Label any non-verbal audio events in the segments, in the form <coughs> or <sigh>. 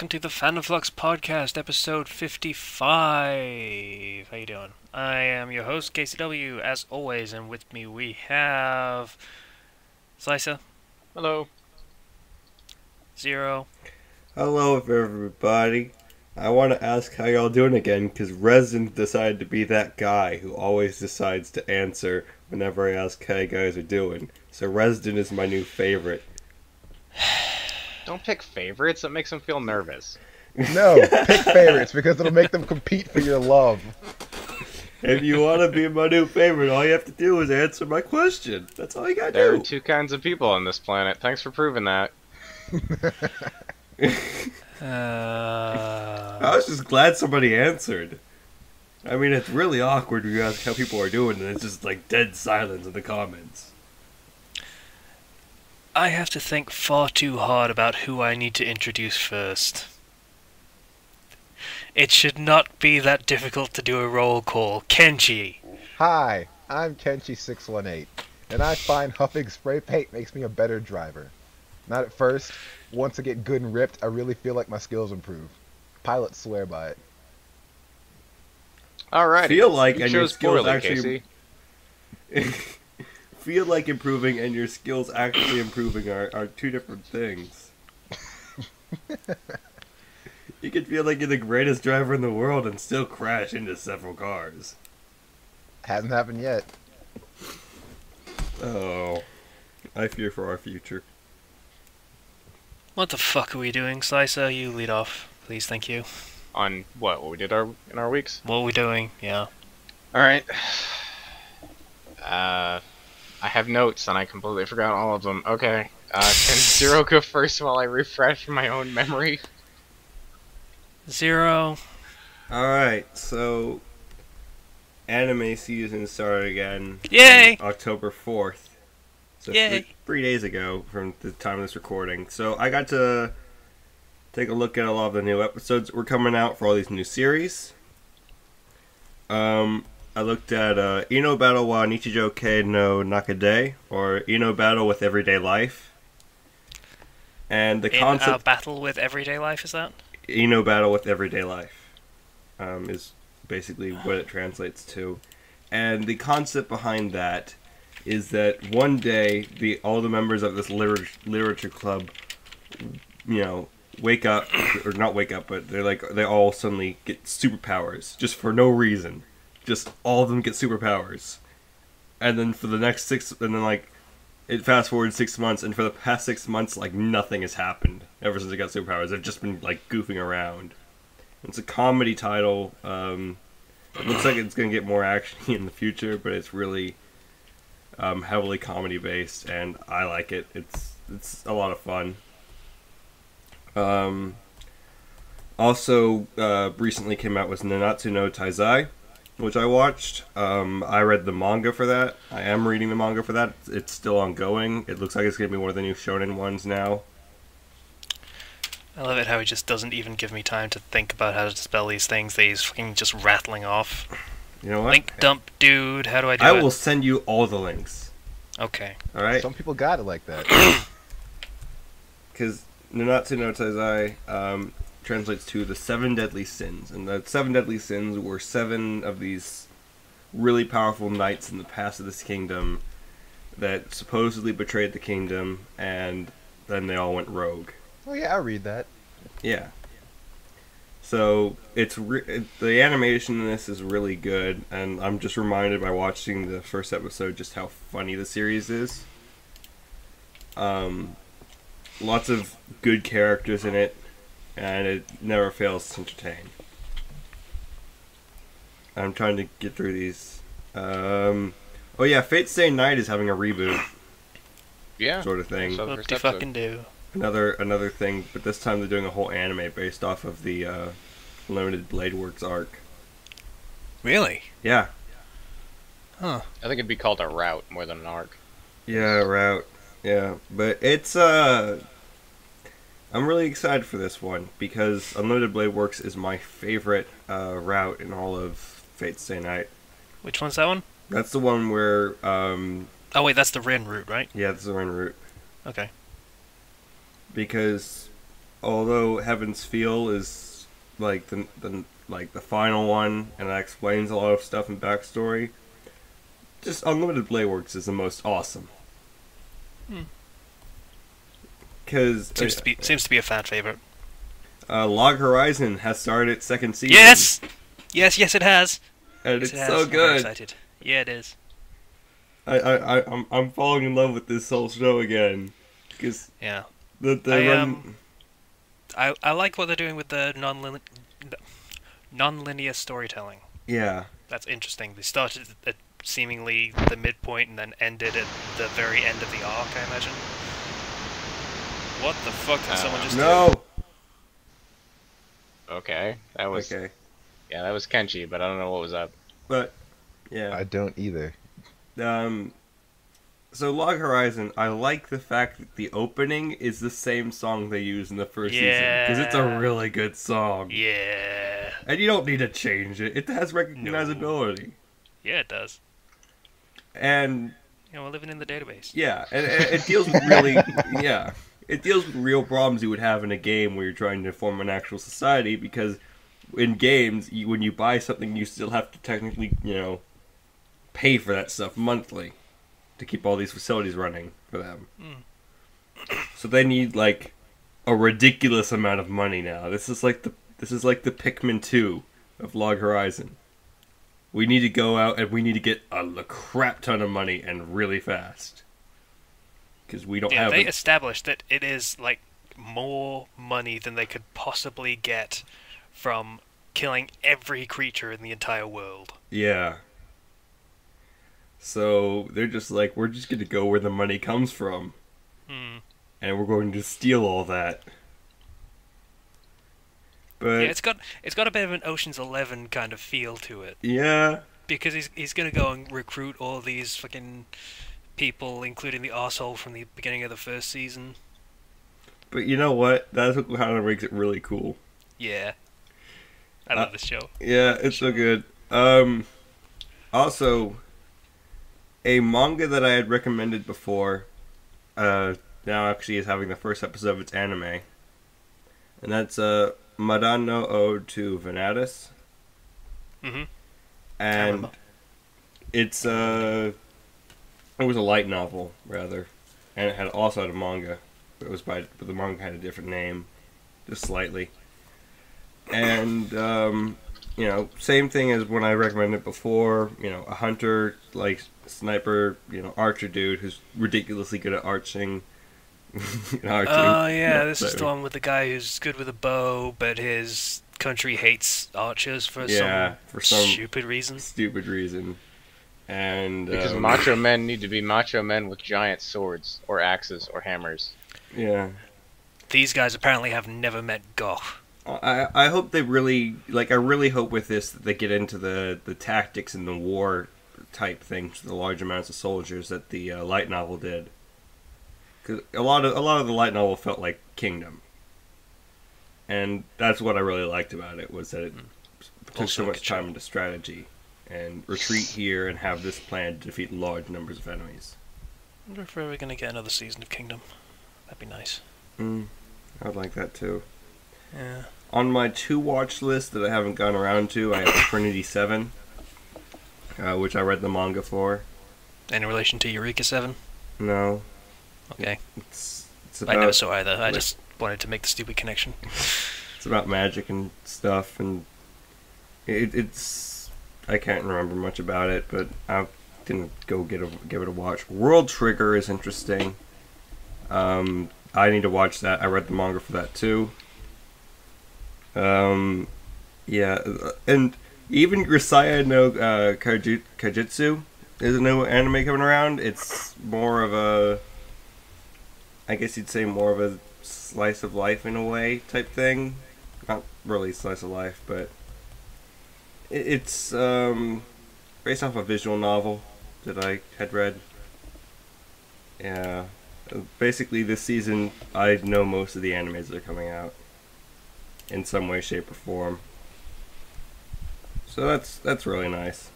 and welcome to the Fandom Flux Podcast, episode 55. How you doing? I am your host, KCW, as always, and with me we have... Slicer, Hello. Zero, Hello, everybody. I want to ask how y'all doing again, because Resin decided to be that guy who always decides to answer whenever I ask how you guys are doing. So Resden is my new favorite. <sighs> <sighs> <sighs> Don't pick favorites. It makes them feel nervous. No, pick favorites because it'll make them compete for your love. If you want to be my new favorite, all you have to do is answer my question. That's all you gotta do. There are do. two kinds of people on this planet. Thanks for proving that. <laughs> I uh... was just glad somebody answered. I mean, it's really awkward when you ask how people are doing, and it's just like dead silence in the comments. I have to think far too hard about who I need to introduce first. It should not be that difficult to do a roll call. Kenji! Hi, I'm Kenchi618, and I find huffing spray paint makes me a better driver. Not at first. Once I get good and ripped, I really feel like my skills improve. Pilots swear by it. Alright. Feel like you and your chose skills poorly, actually Casey. <laughs> feel like improving and your skills actually improving are, are two different things. <laughs> you can feel like you're the greatest driver in the world and still crash into several cars. Hasn't happened yet. Oh, I fear for our future. What the fuck are we doing, Slicer? You lead off, please, thank you. On what? What we did our in our weeks? What are we doing? Yeah. Alright. <sighs> Uh, I have notes and I completely forgot all of them. Okay. Uh, can Zero go first while I refresh my own memory? Zero. All right, so anime season started again. Yay! October fourth. So Yay. Three, three days ago from the time of this recording. So I got to take a look at a lot of the new episodes that were coming out for all these new series. Um, I looked at uh, Ino Battle wa Nichijou Kei no Nakade, or Ino Battle with Everyday Life. And the In concept a battle with everyday life, is that? Eno battle with everyday life um, is basically what it translates to, and the concept behind that is that one day the all the members of this liter- literature club, you know, wake up <coughs> or not wake up, but they're like they all suddenly get superpowers just for no reason, just all of them get superpowers, and then for the next six, and then like it fast forward six months, and for the past six months, like nothing has happened ever since they got superpowers. They've just been like goofing around. It's a comedy title. Um, it looks like it's gonna get more action <laughs> in the future, but it's really um, heavily comedy based, and I like it. It's it's a lot of fun. Um, also, uh, recently came out was Nanatsu no Taizai, which I watched. Um, I read the manga for that. I am reading the manga for that. It's still ongoing. It looks like it's gonna be one of the new shonen ones now. I love it how he just doesn't even give me time to think about how to spell these things that he's fucking just rattling off. You know what? Link dump dude, how do I do I it? will send you all the links. Okay. All right, Some people got it like that. <coughs> because Nanatsu no Taizai um, translates to the seven deadly sins, and the seven deadly sins were seven of these really powerful knights in the past of this kingdom that supposedly betrayed the kingdom, and then they all went rogue. oh yeah, I'll read that. Yeah. So it's re- the animation in this is really good, and I'm just reminded by watching the first episode just how funny the series is. Um, lots of good characters in it, and it never fails to entertain. I'm trying to get through these. Um, oh yeah, Fate Stay Night is having a reboot, <coughs> Yeah. sort of thing. What do fucking do? another another thing, but this time they're doing a whole anime based off of the uh, Limited Blade Works arc. Really? Yeah, Huh. I think it'd be called a route more than an arc. yeah, route. Yeah, but it's uh, I'm really excited for this one because Unlimited Blade Works is my favorite uh, route in all of Fate Stay Night. Which one's that one? That's the one where um, Oh wait, that's the Rin route, right? yeah, that's the one route Okay. because although Heaven's Feel is like the the like the final one, and that explains a lot of stuff and backstory. Just Unlimited Blade Works is the most awesome. Hmm. Because Seems to be seems to be a fan favorite. uh, Log Horizon has started its second season. Yes, yes, yes, it has. and Yes, it's it has. so I'm good. excited. Yeah, it is. I, I, I, I'm, I'm falling in love with this whole show again. Because Yeah, the, the I, run, um, I I like what they're doing with the non non-linear storytelling. yeah, That's interesting. They started at seemingly the midpoint and then ended at the very end of the arc. I imagine. What the fuck did Uh, someone just do? no, Okay, that was okay, yeah, that was Kenchi, but I don't know what was up. but yeah, I don't either. um, so Log Horizon, I like the fact that the opening is the same song they use in the first season because it's a really good song, Yeah, and you don't need to change it. It has recognizability, yeah, it does. and You know, we're living in the database. Yeah, and, and it deals with really, <laughs> yeah, it deals with real problems you would have in a game where you're trying to form an actual society. Because in games, you, when you buy something, you still have to technically, you know, pay for that stuff monthly to keep all these facilities running for them. Hmm. So they need like a ridiculous amount of money now. This is like the this is like the Pikmin two of Log Horizon. We need to go out and we need to get a crap ton of money and really fast. Because we don't Yeah, have. they a- established that it is like more money than they could possibly get from killing every creature in the entire world. yeah. So they're just like, we're just gonna go where the money comes from, Hmm. and we're going to steal all that. But Yeah, it's got it's got a bit of an Ocean's Eleven kind of feel to it yeah, because he's he's gonna go and recruit all these fucking people, including the asshole from the beginning of the first season. but you know what? That's what kind of makes it really cool. Yeah, I love Uh, this show. Yeah, it's so good. Um, also, a manga that I had recommended before, uh, now actually is having the first episode of its anime, and that's uh, Madano Ode to Venatus, Mhm. and remember. it's uh, it was a light novel rather, and it had also had a manga. It was by, but the manga had a different name, just slightly. And um, you know, same thing as when I recommended it before. You know, a hunter like sniper, you know, archer dude who's ridiculously good at arching. <laughs> arching. Oh yeah, this is the one with the guy who's good with a bow, but his country hates archers for Yeah, some, for some stupid reason. stupid reason. And Because um, macho <laughs> men need to be macho men with giant swords or axes or hammers. yeah. These guys apparently have never met Goth. I, I hope they really like I really hope with this that they get into the the tactics and the war type things the large amounts of soldiers that the uh, light novel did because a lot of a lot of the light novel felt like Kingdom and that's what I really liked about it was that it took Hmm. Also so much time into strategy and retreat here and have this plan to defeat large numbers of enemies. I wonder if we're ever gonna get another season of Kingdom. That'd be nice. Mm, I would like that too. Yeah. On my two watch list that I haven't gone around to, I have <coughs> Trinity Seven, uh, which I read the manga for. In relation to Eureka Seven. No, Okay. it's it's I never saw either. I like- just wanted to make the stupid connection. <laughs> it's about magic and stuff, and it, it's I can't remember much about it, but I didn't go get a, give it a watch. World Trigger is interesting. Um, I need to watch that. I read the manga for that too. Um, yeah, uh, and even Grisaia no uh, Kajitsu is a new anime coming around. It's more of a, I guess you'd say more of a slice of life in a way type thing. Not really slice of life, but it's um, based off a visual novel that I had read. Yeah, basically this season I know most of the animes that are coming out in some way, shape, or form. So that's that's really nice.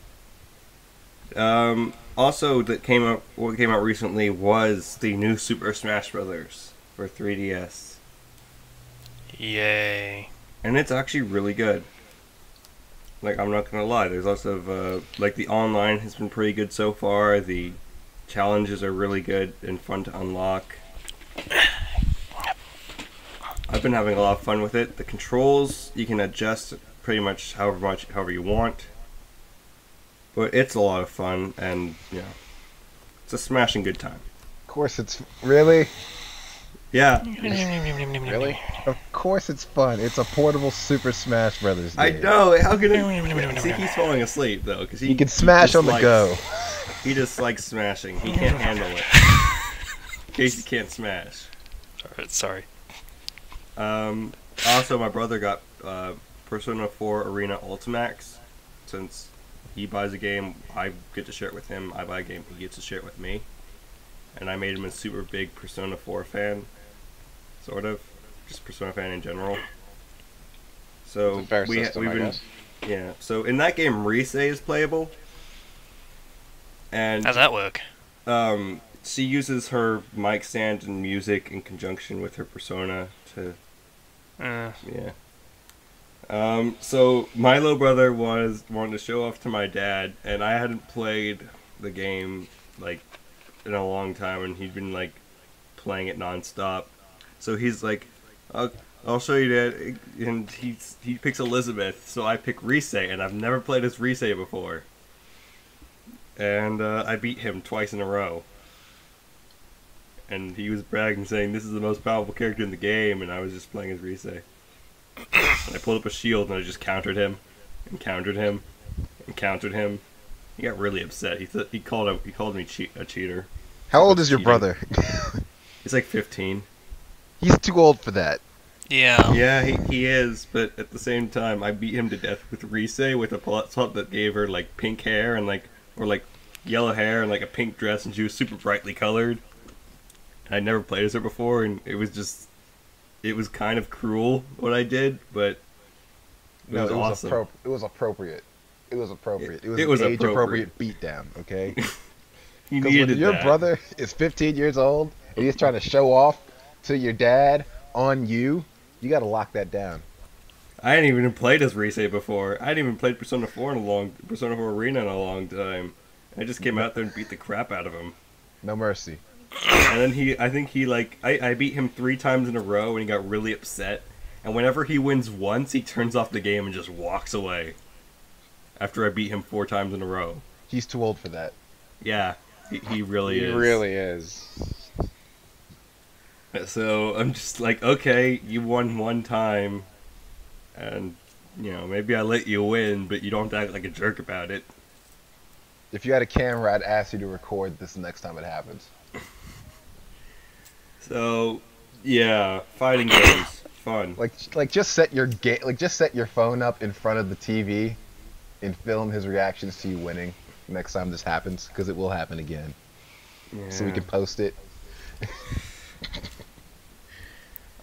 Um, also, that came out. What came out recently was the new Super Smash Brothers for 3DS. Yay. and it's actually really good. Like I'm not gonna lie, there's lots of uh, like the online has been pretty good so far. The challenges are really good and fun to unlock. I've been having a lot of fun with it. The controls you can adjust pretty much however much however you want, but it's a lot of fun and you know it's a smashing good time. Of course, it's really, Yeah, <laughs> Really? of course, it's fun. It's a portable Super Smash Brothers I know. How can it? <laughs> See, he's falling asleep though, because he You can smash just on the likes- go. <laughs> He just likes smashing. He can't handle it. Casey can't smash. Alright, sorry. Um, also, my brother got uh, Persona 4 Arena Ultimax. Since he buys a game, I get to share it with him. I buy a game, he gets to share it with me. And I made him a super big Persona 4 fan. Sort of. Just Persona fan in general. So, fair we, system, we've been. Yeah. So in that game, Rise is playable, and How's that work? um, she uses her mic stand and music in conjunction with her persona to Uh, yeah. Um, so my little brother was wanted to show off to my dad, and I hadn't played the game like in a long time, and he'd been like playing it nonstop. So he's like, "I'll, I'll show you, Dad," and he he picks Elizabeth, so I pick Rise, and I've never played as Rise before, and uh, I beat him twice in a row. And he was bragging, saying, "This is the most powerful character in the game," and I was just playing as Rise. and I pulled up a shield and I just countered him, and countered him, and countered him. He got really upset. He th- he called a, he called me cheat a cheater. How old is your Cheating. brother? <laughs> He's like 15. He's too old for that. yeah. Yeah, he, he is, but at the same time, I beat him to death with Rise with a plot swap that gave her like pink hair and like or like yellow hair and like a pink dress, and she was super brightly colored. I'd never played as her before, and it was just it was kind of cruel what I did, but it No, was it was awesome. appro- It was appropriate. It was appropriate. It was, it was an age appropriate beatdown. Okay. <laughs> <laughs> he Because needed when your that. brother is 15 years old and he's trying to show off to your dad on you, you got to lock that down. I hadn't even played as Rise before. I hadn't even played Persona 4 in a long Persona 4 Arena in a long time. I just came out there and beat the crap out of him. No mercy. And then he, I think he like, I, I beat him three times in a row, and he got really upset. And whenever he wins once, he turns off the game and just walks away. After I beat him four times in a row. He's too old for that. Yeah, he, he really He is. really is. So I'm just like, okay, you won one time, and you know maybe I let you win, but you don't have to act like a jerk about it. If you had a camera, I'd ask you to record this the next time it happens. <laughs> So yeah, fighting games, <coughs> fun. Like, like just set your ga- like just set your phone up in front of the TV, and film his reactions to you winning next time this happens, because it will happen again. Yeah. So we can post it. <laughs>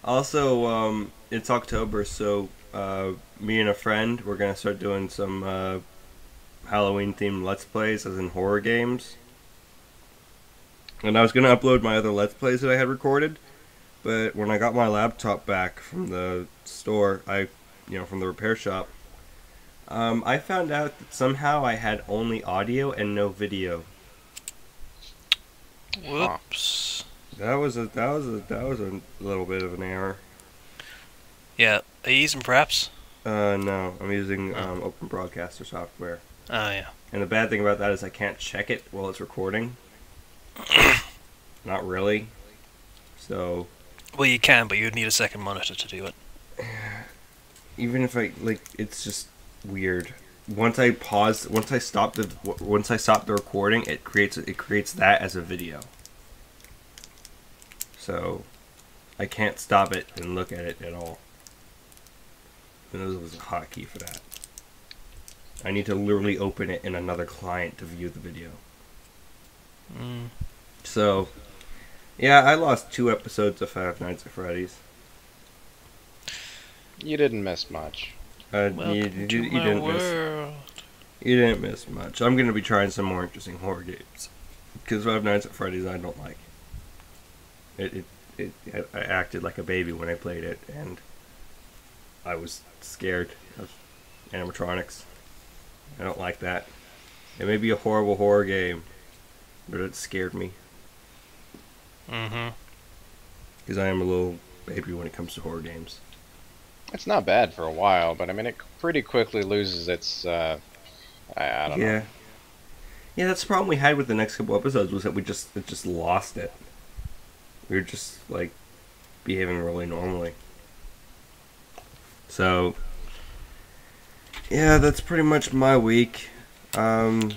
Also, um, it's October, so uh, me and a friend we're gonna start doing some uh, Halloween themed Let's Plays, as in horror games. And I was gonna upload my other Let's Plays that I had recorded, but when I got my laptop back from the store, I, you know, from the repair shop, um, I found out that somehow I had only audio and no video. Whoops. That was a that was a that was a little bit of an error. Yeah. Are you using Fraps? Uh, no, I'm using um, Open Broadcaster software. Oh, yeah. And the bad thing about that is I can't check it while it's recording. Not really. So Well, you can, but you'd need a second monitor to do it. <sighs> even if I like, it's just weird. Once I pause, once I stop the, once I stop the recording, it creates it creates that as a video. So I can't stop it and look at it at all. And there was a hotkey for that. I need to literally open it in another client to view the video. Mm. So, yeah, I lost two episodes of Five Nights at Freddy's. You didn't miss much. Uh, Welcome you, to you, you my didn't miss. You didn't miss much. I'm gonna be trying some more interesting horror games because Five Nights at Freddy's I don't like. It, it, it, I acted like a baby when I played it, and I was scared of animatronics. I don't like that. It may be a horrible horror game, but it scared me Mm-hmm. because I am a little baby when it comes to horror games. It's not bad for a while, but I mean, it pretty quickly loses its. Uh, I, I don't yeah. know. Yeah. Yeah, that's the problem we had with the next couple episodes was that we just it just lost it. We were just like behaving really normally. So yeah, that's pretty much my week. Um,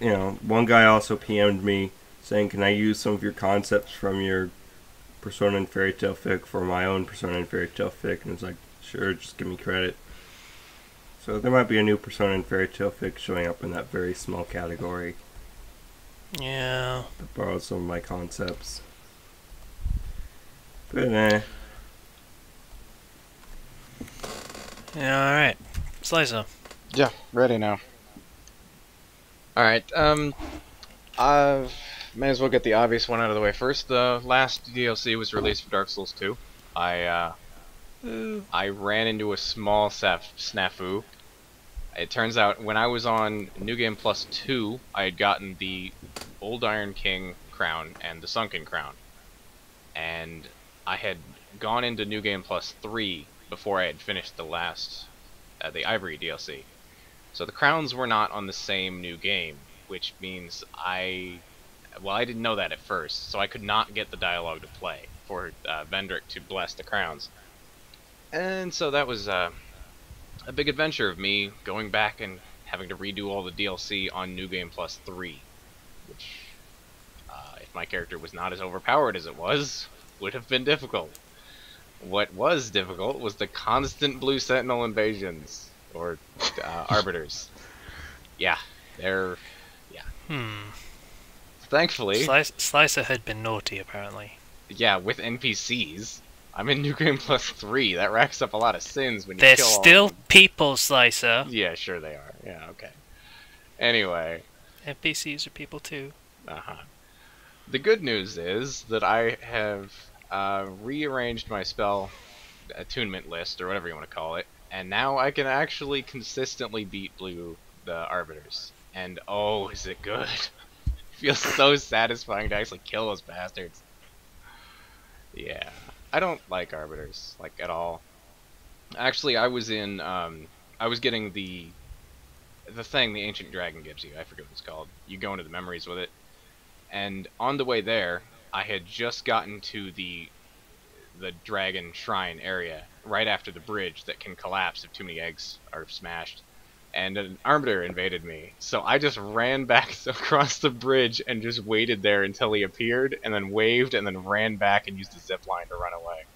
you know, one guy also PM'd me saying, "Can I use some of your concepts from your Persona and Fairy Tale fic for my own Persona and Fairy Tale fic?" And it's like, "Sure, just give me credit." So there might be a new Persona and Fairy Tale fic showing up in that very small category Yeah. that borrowed some of my concepts. But eh. Yeah, alright. Slicer. Yeah, ready now. Alright, um, I may as well get the obvious one out of the way first. The last DLC was released for Dark Souls 2. I, uh, Ooh. I ran into a small saf- snafu. It turns out when I was on New Game Plus 2, I had gotten the Old Iron King crown and the Sunken crown. And I had gone into New Game Plus 3 before I had finished the last, uh, the Ivory DLC. So the crowns were not on the same new game, which means I, well, I didn't know that at first, so I could not get the dialogue to play for uh, Vendrick to bless the crowns. And so that was uh, a big adventure of me going back and having to redo all the DLC on New Game Plus 3, which, uh, if my character was not as overpowered as it was, <laughs> would have been difficult. What was difficult was the constant Blue Sentinel invasions, or uh, <laughs> Arbiters. Yeah, they're yeah. Hmm. thankfully, Slice- Slicer had been naughty, apparently. yeah, with NPCs. I'm in New Game Plus 3. That racks up a lot of sins when you They're kill still people, Slicer. Yeah, sure they are. Yeah, okay. Anyway, NPCs are people too. uh-huh. The good news is that I have uh, rearranged my spell attunement list, or whatever you want to call it, and now I can actually consistently beat blue the arbiters. And oh, is it good? <laughs> it feels so satisfying to actually kill those bastards. Yeah, I don't like arbiters like at all. Actually, I was in um, I was getting the the thing the ancient dragon gives you. I forget what it's called. You go into the memories with it, and on the way there, I had just gotten to the the dragon shrine area right after the bridge that can collapse if too many eggs are smashed. And an arbiter invaded me, so I just ran back <laughs> across the bridge and just waited there until he appeared, and then waved, and then ran back and used the zip line to run away.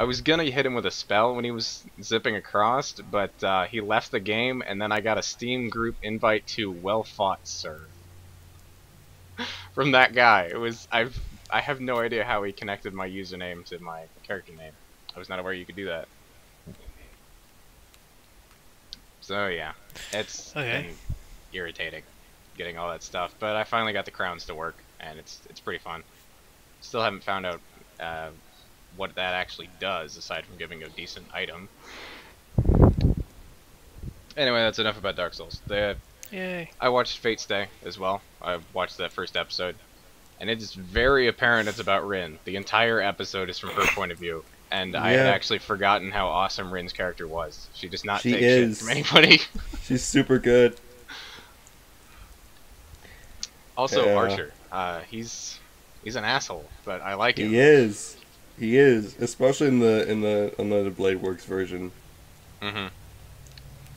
I was gonna hit him with a spell when he was zipping across, but uh, he left the game, and then I got a Steam group invite to "Well Fought, Sir" <laughs> from that guy. It was I've I have no idea how he connected my username to my character name. I was not aware you could do that. So yeah, it's Okay. been irritating getting all that stuff, but I finally got the crowns to work, and it's it's pretty fun. Still haven't found out uh, what that actually does, aside from giving a decent item. Anyway, that's enough about Dark Souls. The, Yay. I watched Fate Stay as well. I watched that first episode, and it is very apparent it's about Rin. The entire episode is from her point of view, and I had actually forgotten how awesome Rin's character was. She does not She take is. shit from anybody. <laughs> She's super good. also, Yeah. Archer. Uh, he's he's an asshole, but I like him. He is. He is, especially in the in the Unlimited Blade Works version. Mm-hmm.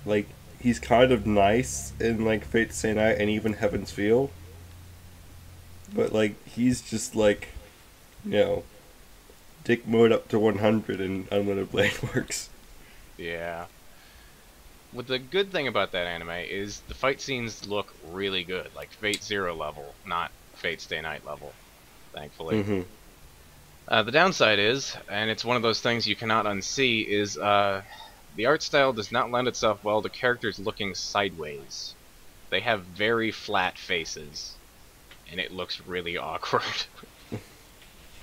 Like he's kind of nice in like Fate Stay Night and even Heaven's Feel. But like he's just like, you know, dick mode up to 100 in Unlimited Blade Works. Yeah. What the good thing about that anime is the fight scenes look really good, like Fate Zero level, not Fate Stay Night level. Thankfully. Mm-hmm. Uh, the downside is, and it's one of those things you cannot unsee, is uh, the art style does not lend itself well to characters looking sideways. They have very flat faces, and it looks really <laughs> awkward.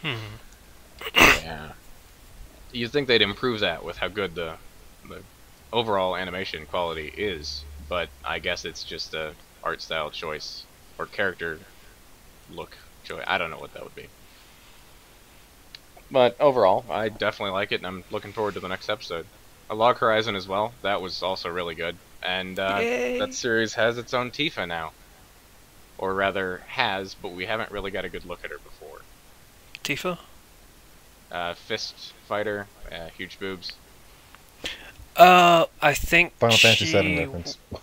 Hmm. Yeah. you'd think they'd improve that with how good the the overall animation quality is, but I guess it's just a art style choice or character look choice. I don't know what that would be. But overall, I definitely like it, and I'm looking forward to the next episode. A Log Horizon as well. That was also really good, and uh, that series has its own Tifa now, or rather has, but we haven't really got a good look at her before. Tifa? Uh, fist fighter, uh, huge boobs. Uh, I think Final Fantasy she... VII reference. <laughs>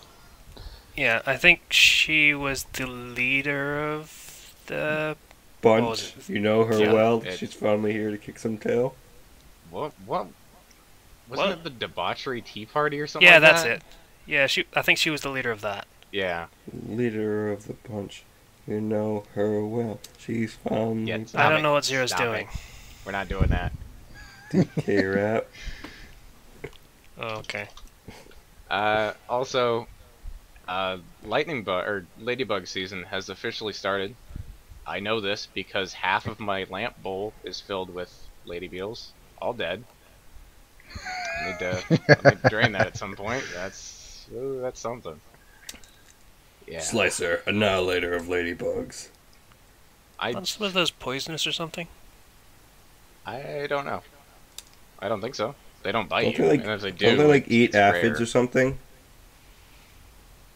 Yeah, I think she was the leader of the. Bunch, was you know her Yeah, well. it- She's finally here to kick some tail. What? What? Wasn't What? it the debauchery tea party or something? yeah, like that's that? it. Yeah, she. I think she was the leader of that. Yeah. Leader of the bunch. You know her well. She's finally Yeah, I don't it. know what Zero's Stop doing. it. We're not doing that. <laughs> K rap. Oh, okay. Uh, also, uh, lightning bug or ladybug season has officially started. I know this because half of my lamp bowl is filled with lady beetles, all dead. I need to, I need to drain that at some point. That's ooh, that's something. Yeah, Slicer, annihilator of ladybugs. I Aren't some of those poisonous or something? I don't know. I don't think so. They don't bite Don't you, they like, and if they do, don't they like eat aphids rare. or something?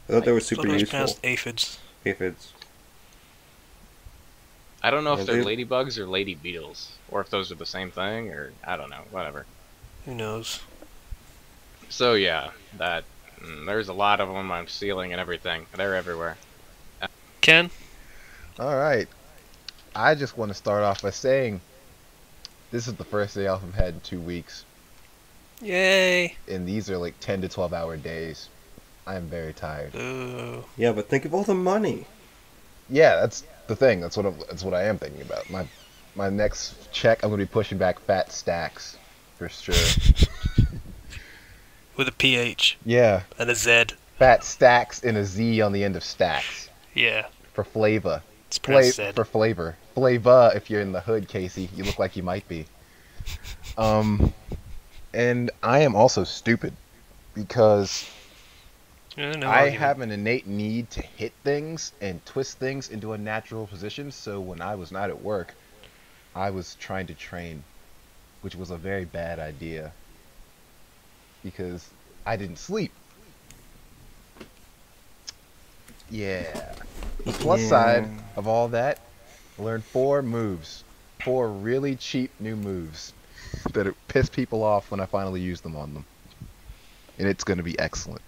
I thought they were super thought it was useful. pronounced aphids. Aphids. I don't know if they're ladybugs or lady beetles, or if those are the same thing, or I don't know. Whatever. Who knows? So yeah, that mm, there's a lot of them on ceiling and everything. They're everywhere. Ken? All right. I just want to start off by saying this is the first day off I've had in two weeks, Yay! and these are like 10 to 12 hour days. I am very tired. Ooh. Yeah, but think of all the money. Yeah, that's the thing. That's what I'm, that's what I am thinking about. My my next check, I'm gonna be pushing back fat stacks for sure. <laughs> With a PH yeah, and a Z. fat stacks and a Z on the end of stacks Yeah. for flavor. It's Fla- for flavor. Flavor if you're in the hood, Casey. You look like you might be. Um, and I am also stupid because no I argument. have an innate need to hit things and twist things into a natural position. So when I was not at work, I was trying to train, which was a very bad idea because I didn't sleep. Yeah. The plus Yeah. side of all that, I learned four moves. Four really cheap new moves that piss people off when I finally use them on them. And it's going to be excellent.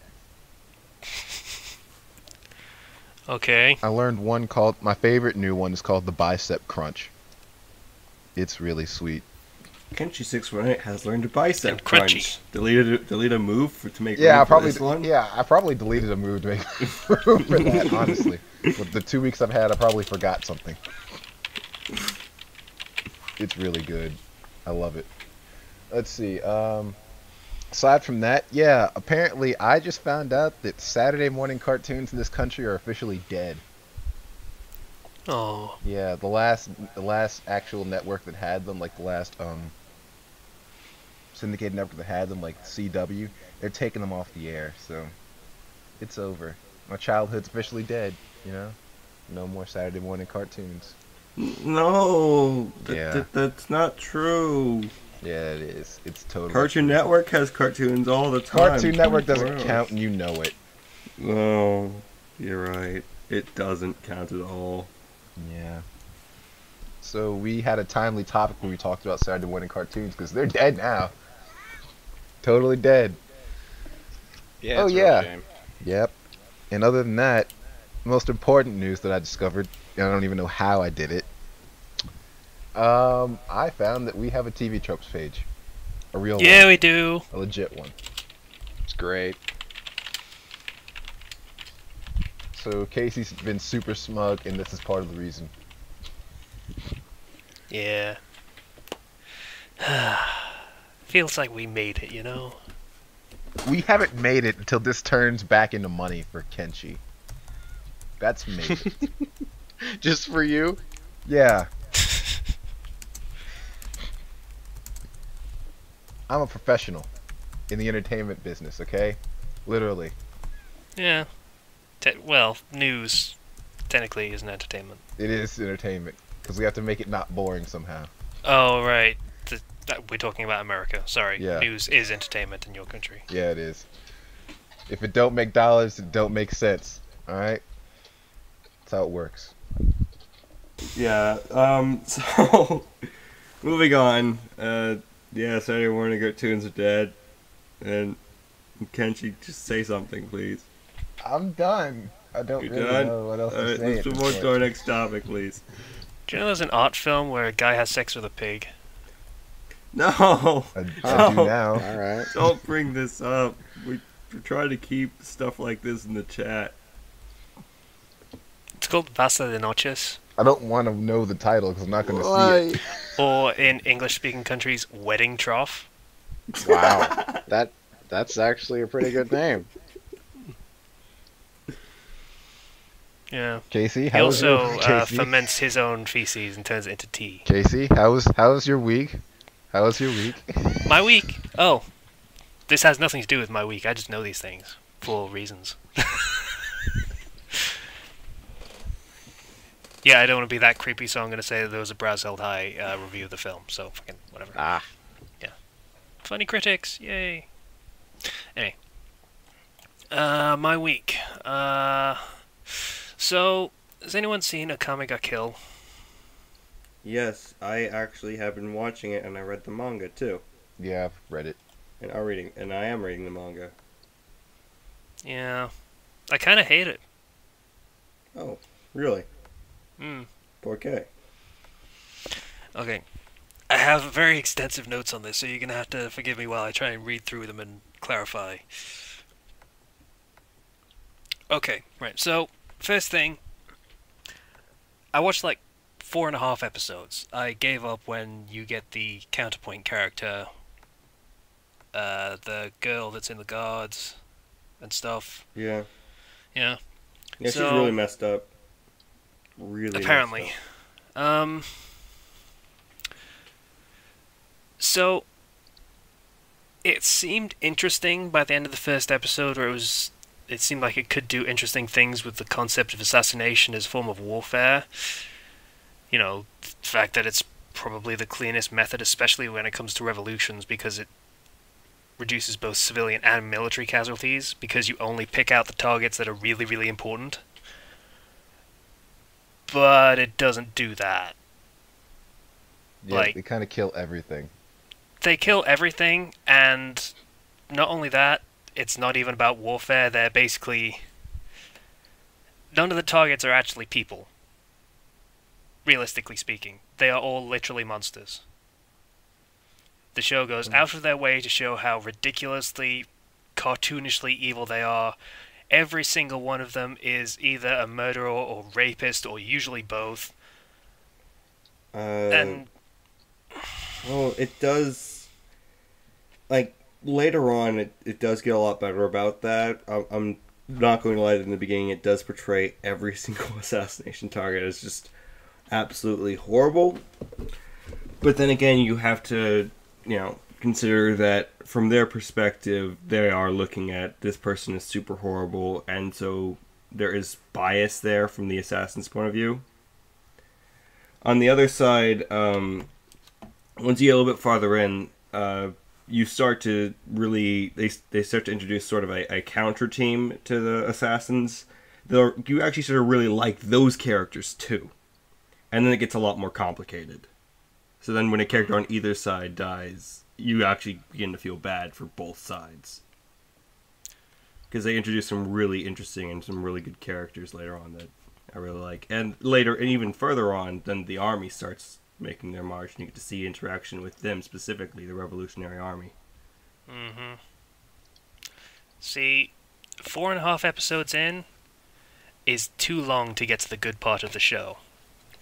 Okay. I learned one called my favorite new one is called the bicep crunch. It's really sweet. Kenshi six one eight has learned a bicep And crunchy. crunch. Deleted delete a move for, to make Yeah, room I for probably this one. yeah, I probably deleted a move to make <laughs> room for that. <laughs> Honestly, with the two weeks I've had, I probably forgot something. It's really good. I love it. Let's see. Um, aside from that, yeah, apparently I just found out that Saturday morning cartoons in this country are officially dead. Oh. Yeah, the last the last actual network that had them, like the last um syndicated network that had them, like CW, they're taking them off the air. So it's over. My childhood's officially dead. You know, no more Saturday morning cartoons. No, th- Yeah. th- that's not true. Yeah, it is. It's totally. Cartoon true. Network has cartoons all the time. Cartoon Network doesn't 24 count, and you know it. No, you're right. It doesn't count at all. Yeah. So we had a timely topic when we talked about Saturday morning cartoons because they're dead now. Totally dead. Yeah. Oh, it's a yeah. shame. Yep. And other than that, most important news that I discovered, and I don't even know how I did it. Um, I found that we have a TV tropes page, a real Yeah, one, we do. a legit one. It's great. So Casey's been super smug, and this is part of the reason. Yeah. <sighs> <sighs> <sighs> Feels like we made it, you know? We haven't made it until this turns back into money for Kenshi. That's made it. <laughs> Just for you. yeah. <laughs> I'm a professional in the entertainment business. Okay, literally. Yeah. Te- well, news technically isn't entertainment. It is entertainment because we have to make it not boring somehow. Oh, right. The, that- we're talking about America. Sorry. Yeah. News is entertainment in your country. Yeah, it is. If it don't make dollars, it don't make sense. All right. That's how it works. Yeah. Um. <laughs> So, moving on. Uh. Yeah. Saturday morning cartoons are dead, and Kenshi, just say something, please. I'm done. I don't You're really done? know what else All to right. say. Let's move on to our next topic, please. Do you know there's an art film where a guy has sex with a pig? <laughs> No. I, I do No. now. All right. Don't bring this up. We, we're to keep stuff like this in the chat. It's called Vase de Noces, I don't want to know the title because I'm not going to see it. <laughs> or in English-speaking countries, Wedding Trough. Wow. <laughs> that that's actually a pretty good name. Yeah. Casey, He how was also your uh, Casey? ferments his own feces and turns it into tea. Casey, how was how was your week? How was your week? <laughs> My week. Oh, this has nothing to do with my week. I just know these things for reasons. <laughs> yeah, I don't want to be that creepy, so I'm going to say that there was a Brows Held High uh, review of the film. So fucking whatever. Ah. Yeah. Funny critics, yay. Anyway, uh, my week. Uh, so has anyone seen Akame ga Kill? Yes, I actually have been watching it, and I read the manga too, Yeah, I've read it. and I'm reading, and I am reading the manga. Yeah, I kind of hate it. Oh, really? Hmm. Okay. Okay. I have very extensive notes on this, so you're gonna have to forgive me while I try and read through them and clarify. Okay, right. So, first thing, I watched like four and a half episodes. I gave up when you get the counterpoint character, uh, the girl that's in the guards and stuff. Yeah. Yeah. Yeah, she's really messed up. Really. messed Apparently. up. Um. So, it seemed interesting by the end of the first episode, where it was. It seemed like it could do interesting things with the concept of assassination as a form of warfare. You know, the fact that it's probably the cleanest method, especially when it comes to revolutions, because it reduces both civilian and military casualties, because you only pick out the targets that are really, really important but it doesn't do that. Yeah, Like- they kind of kill everything. They kill everything, and not only that, it's not even about warfare. They're basically. None of the targets are actually people. Realistically speaking, they are all literally monsters. The show goes out of their way to show how ridiculously, cartoonishly evil they are. Every single one of them is either a murderer or rapist, or usually both. Uh, And well, it does. Like later on, it, it does get a lot better about that. I'm, I'm not going to lie. In the beginning, it does portray every <laughs> single assassination target as just absolutely horrible. But then again, you have to, you know, consider that from their perspective, they are looking at this person is super horrible, and so there is bias there from the assassin's point of view. On the other side, um, once you get a little bit farther in, uh, you start to really they they start to introduce sort of a, a counter team to the assassins. They're, you actually sort of really like those characters too, and then it gets a lot more complicated. So then, when a character on either side dies, you actually begin to feel bad for both sides because they introduce some really interesting and some really good characters later on that I really like. And later, and even further on, then the army starts making their march, and you get to see interaction with them specifically, the Revolutionary Army. Mm-hmm. See, four and a half episodes in is too long to get to the good part of the show.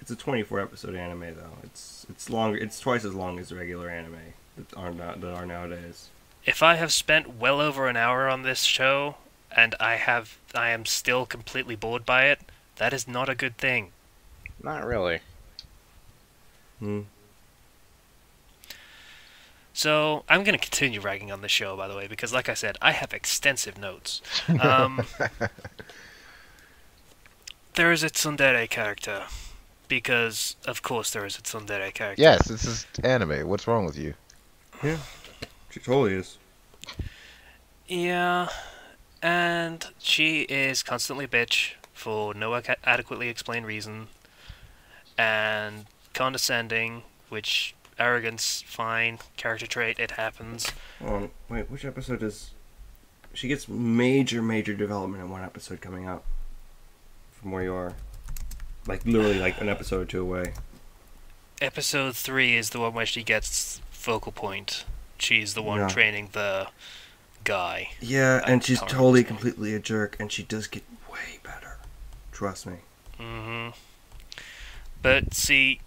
It's a 24 episode anime though. It's it's longer. It's twice as long as regular anime that are not that are nowadays. If I have spent well over an hour on this show and I have I am still completely bored by it, that is not a good thing. Not really. Hmm. So I'm going to continue ragging on the show, by the way, because like I said, I have extensive notes. <laughs> Um, <laughs> there is a tsundere character, because of course there is a tsundere character. Yes, this is anime. What's wrong with you? Yeah, she totally is. Yeah, and she is constantly bitch for no ac- adequately explained reason, and condescending, which arrogance, fine, character trait, it happens. Hold on, wait, which episode is? She gets major, major development in one episode coming up. From where you are, like literally like an episode or two away. Episode three is the one where she gets focal point. She's the one Yeah. training the guy. Yeah, I and she's totally completely a jerk, and she does get way better. Trust me. hmm But see,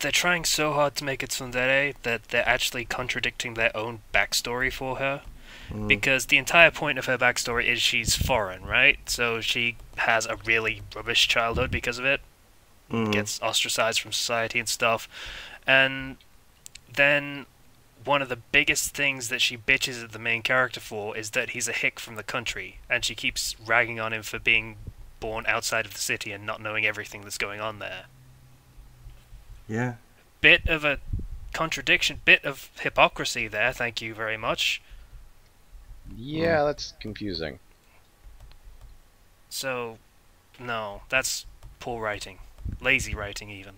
they're trying so hard to make it tsundere that they're actually contradicting their own backstory for her. Mm. Because the entire point of her backstory is she's foreign, right? So she has a really rubbish childhood because of it. Mm. Gets ostracized from society and stuff. And then one of the biggest things that she bitches at the main character for is that he's a hick from the country. And she keeps ragging on him for being born outside of the city and not knowing everything that's going on there. Yeah. Bit of a contradiction, bit of hypocrisy there, thank you very much. Yeah, that's confusing. So, no, that's poor writing. Lazy writing, even.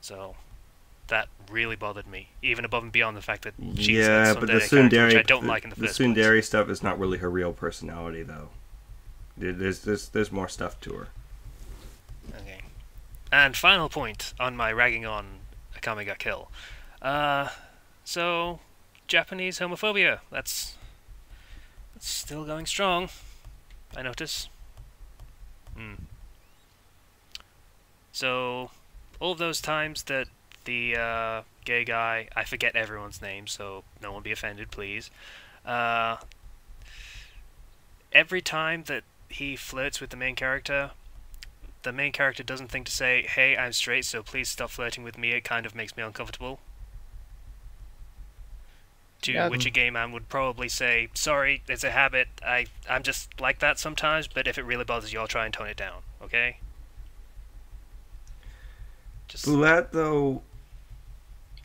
So, that really bothered me, even above and beyond the fact that she's yeah, a but the tsundere character, which I don't the, like in the, the first place. tsundere stuff is not really her real personality, though. There's there's there's more stuff to her. Okay. And final point on my ragging on Akame ga Kill. Uh, so, Japanese homophobia. That's, still going strong. I notice. Hmm. So, all of those times that the uh, gay guy, I forget everyone's name, so no one be offended, please. Uh, every time that he flirts with the main character, the main character doesn't think to say, "Hey, I'm straight, so please stop flirting with me." It kind of makes me uncomfortable. To Yeah. which a gay man would probably say, "Sorry, it's a habit. I I'm just like that sometimes, but if it really bothers you, I'll try and tone it down." Okay. Just Bulat, though,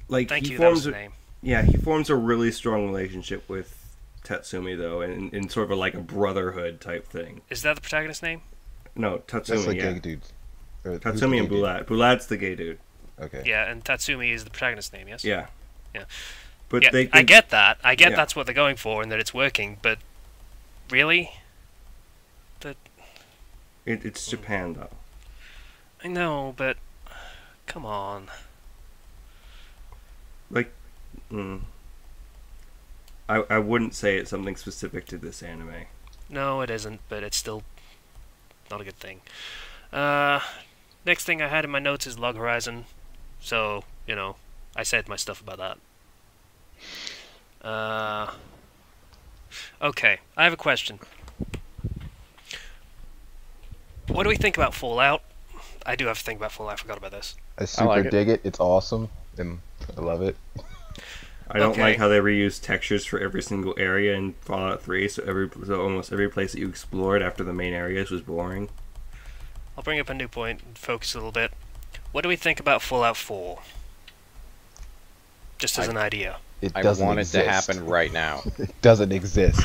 like thank he you. That was forms, the a, name. yeah, he forms a really strong relationship with Tatsumi, though, and in sort of like a brotherhood type thing. Is that the protagonist's name? No, That's the Tatsumi, yeah, gay dude. Or Tatsumi and gay dude? Bulat. Bulat's the gay dude. Okay. Yeah, and Tatsumi is the protagonist's name. Yes. Yeah. Yeah. But yeah, they, I get that. I get Yeah. that's what they're going for and that it's working, but really, it, it's Japan though. I know, but come on. Like, Mm. I I wouldn't say it's something specific to this anime. No, it isn't, but it's still not a good thing. Uh, next thing I had in my notes is Log Horizon, so you know, I said my stuff about that. Uh, okay, I have a question. What do we think about Fallout? I do have to think about Fallout. I forgot about this. I super like it. dig it. It's awesome, and I love it. <laughs> I don't Okay. like how they reuse textures for every single area in Fallout 3. So every so almost every place that you explored after the main areas was boring. I'll bring up a new point and focus a little bit. What do we think about Fallout 4? Just as I- an idea. It I doesn't want it to happen right now. <laughs> It doesn't exist.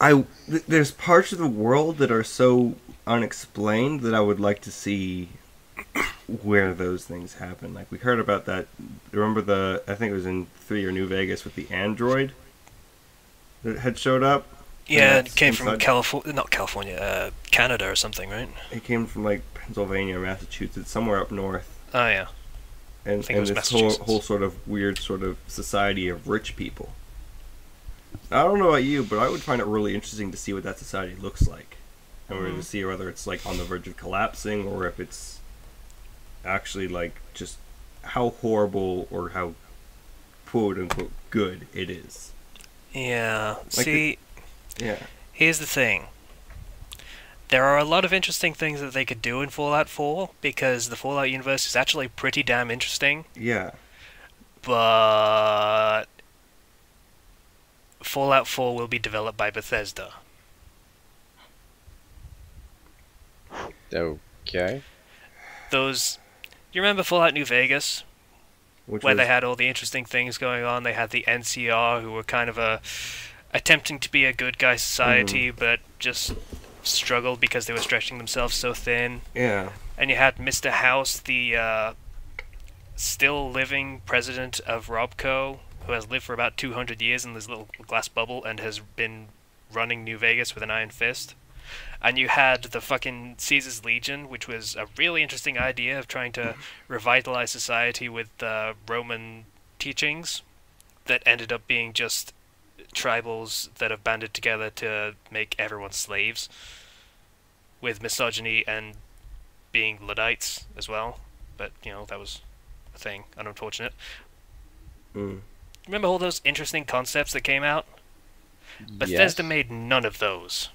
I th- there's parts of the world that are so unexplained that I would like to see where those things happen. Like we heard about that. Remember the I think it was in three or New Vegas with the android that had showed up. Yeah, it came from California, not California, uh, Canada or something, right? It came from like Pennsylvania or Massachusetts, somewhere up north. Oh yeah. And, and this whole, whole sort of weird sort of society of rich people. I don't know about you, but I would find it really interesting to see what that society looks like, and we're Mhm. to see whether it's like on the verge of collapsing or if it's actually like just how horrible or how quote unquote good it is. Yeah. Like See, Yeah, here's the thing. There are a lot of interesting things that they could do in Fallout 4 because the Fallout universe is actually pretty damn interesting. yeah, but Fallout 4 will be developed by Bethesda. Okay. Those, you remember Fallout New Vegas, Which where was, they had all the interesting things going on. They had the NCR, who were kind of a attempting to be a good guy society, mm-hmm. but just struggled because they were stretching themselves so thin. yeah. And you had Mr. House, the uh, still living president of Robco, who has lived for about 200 years in this little glass bubble and has been running New Vegas with an iron fist. And you had the fucking Caesar's Legion, which was a really interesting idea of trying to revitalize society with uh, Roman teachings that ended up being just tribals that have banded together to make everyone slaves with misogyny and being Luddites as well. But, you know, that was a thing, and unfortunate. Mm. Remember all those interesting concepts that came out? Bethesda Yes. made none of those.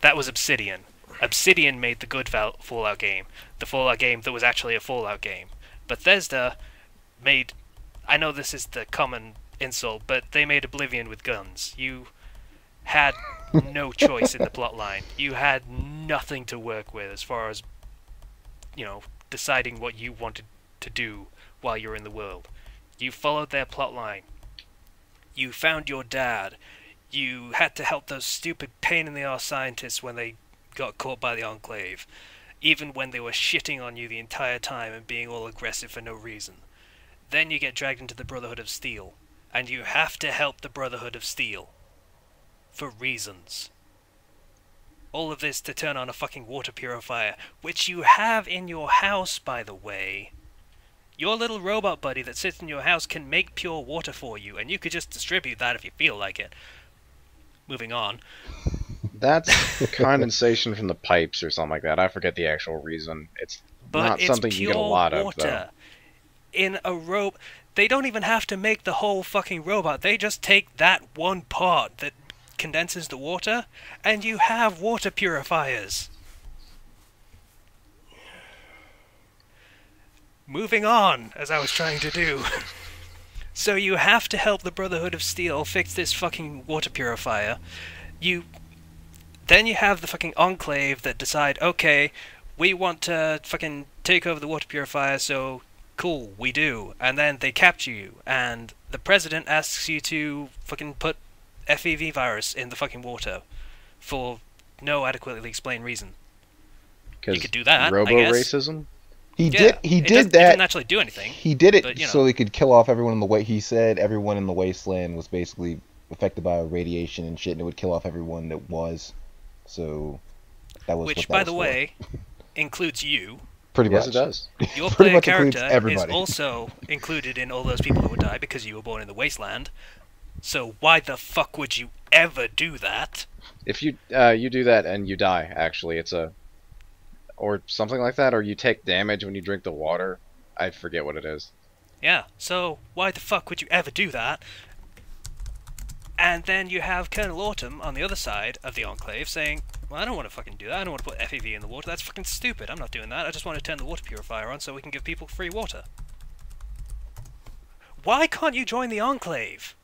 That was Obsidian. Obsidian made the good Fallout game, the Fallout game that was actually a Fallout game. Bethesda made. I know this is the common insult, but they made Oblivion with guns. You had no choice in the plot line. You had nothing to work with as far as, you know, deciding what you wanted to do while you're in the world. You followed their plot line. You found your dad. You had to help those stupid pain in the ass scientists when they got caught by the Enclave, even when they were shitting on you the entire time and being all aggressive for no reason. Then you get dragged into the Brotherhood of Steel, and you have to help the Brotherhood of Steel. For reasons. All of this to turn on a fucking water purifier, which you have in your house, by the way. Your little robot buddy that sits in your house can make pure water for you, and you could just distribute that if you feel like it. Moving on. That's <laughs> condensation from the pipes or something like that. I forget the actual reason. It's But not it's something you get a lot of, water. though. In a rope, they don't even have to make the whole fucking robot. They just take that one part that condenses the water, and you have water purifiers. Moving on, as I was trying to do. <laughs> so you have to help the Brotherhood of Steel fix this fucking water purifier. You then you have the fucking enclave that decide, okay, we want to fucking take over the water purifier, so cool, we do. And then they capture you, and the president asks you to fucking put FEV virus in the fucking water for no adequately explained reason. Because could do that, I Robo guess. racism. He Yeah, did. He did doesn't- It that. doesn't actually do anything. He did it but, you know. so he could kill off everyone in the way. He said everyone in the wasteland was basically affected by radiation and shit, and it would kill off everyone that was. So that was Which, what that by was the for. way, <laughs> includes you. Pretty Yes, much. it does. <laughs> Your <laughs> Pretty player much includes character is everybody. also included in all those people who would die because you were born in the wasteland. So why the fuck would you ever do that? If you uh, you do that and you die, actually, it's a or something like that, or you take damage when you drink the water. I forget what it is. Yeah, so why the fuck would you ever do that? And then you have Colonel Autumn on the other side of the Enclave saying, Well, I don't want to fucking do that. I don't want to put FEV in the water. That's fucking stupid. I'm not doing that. I just want to turn the water purifier on so we can give people free water. Why can't you join the Enclave?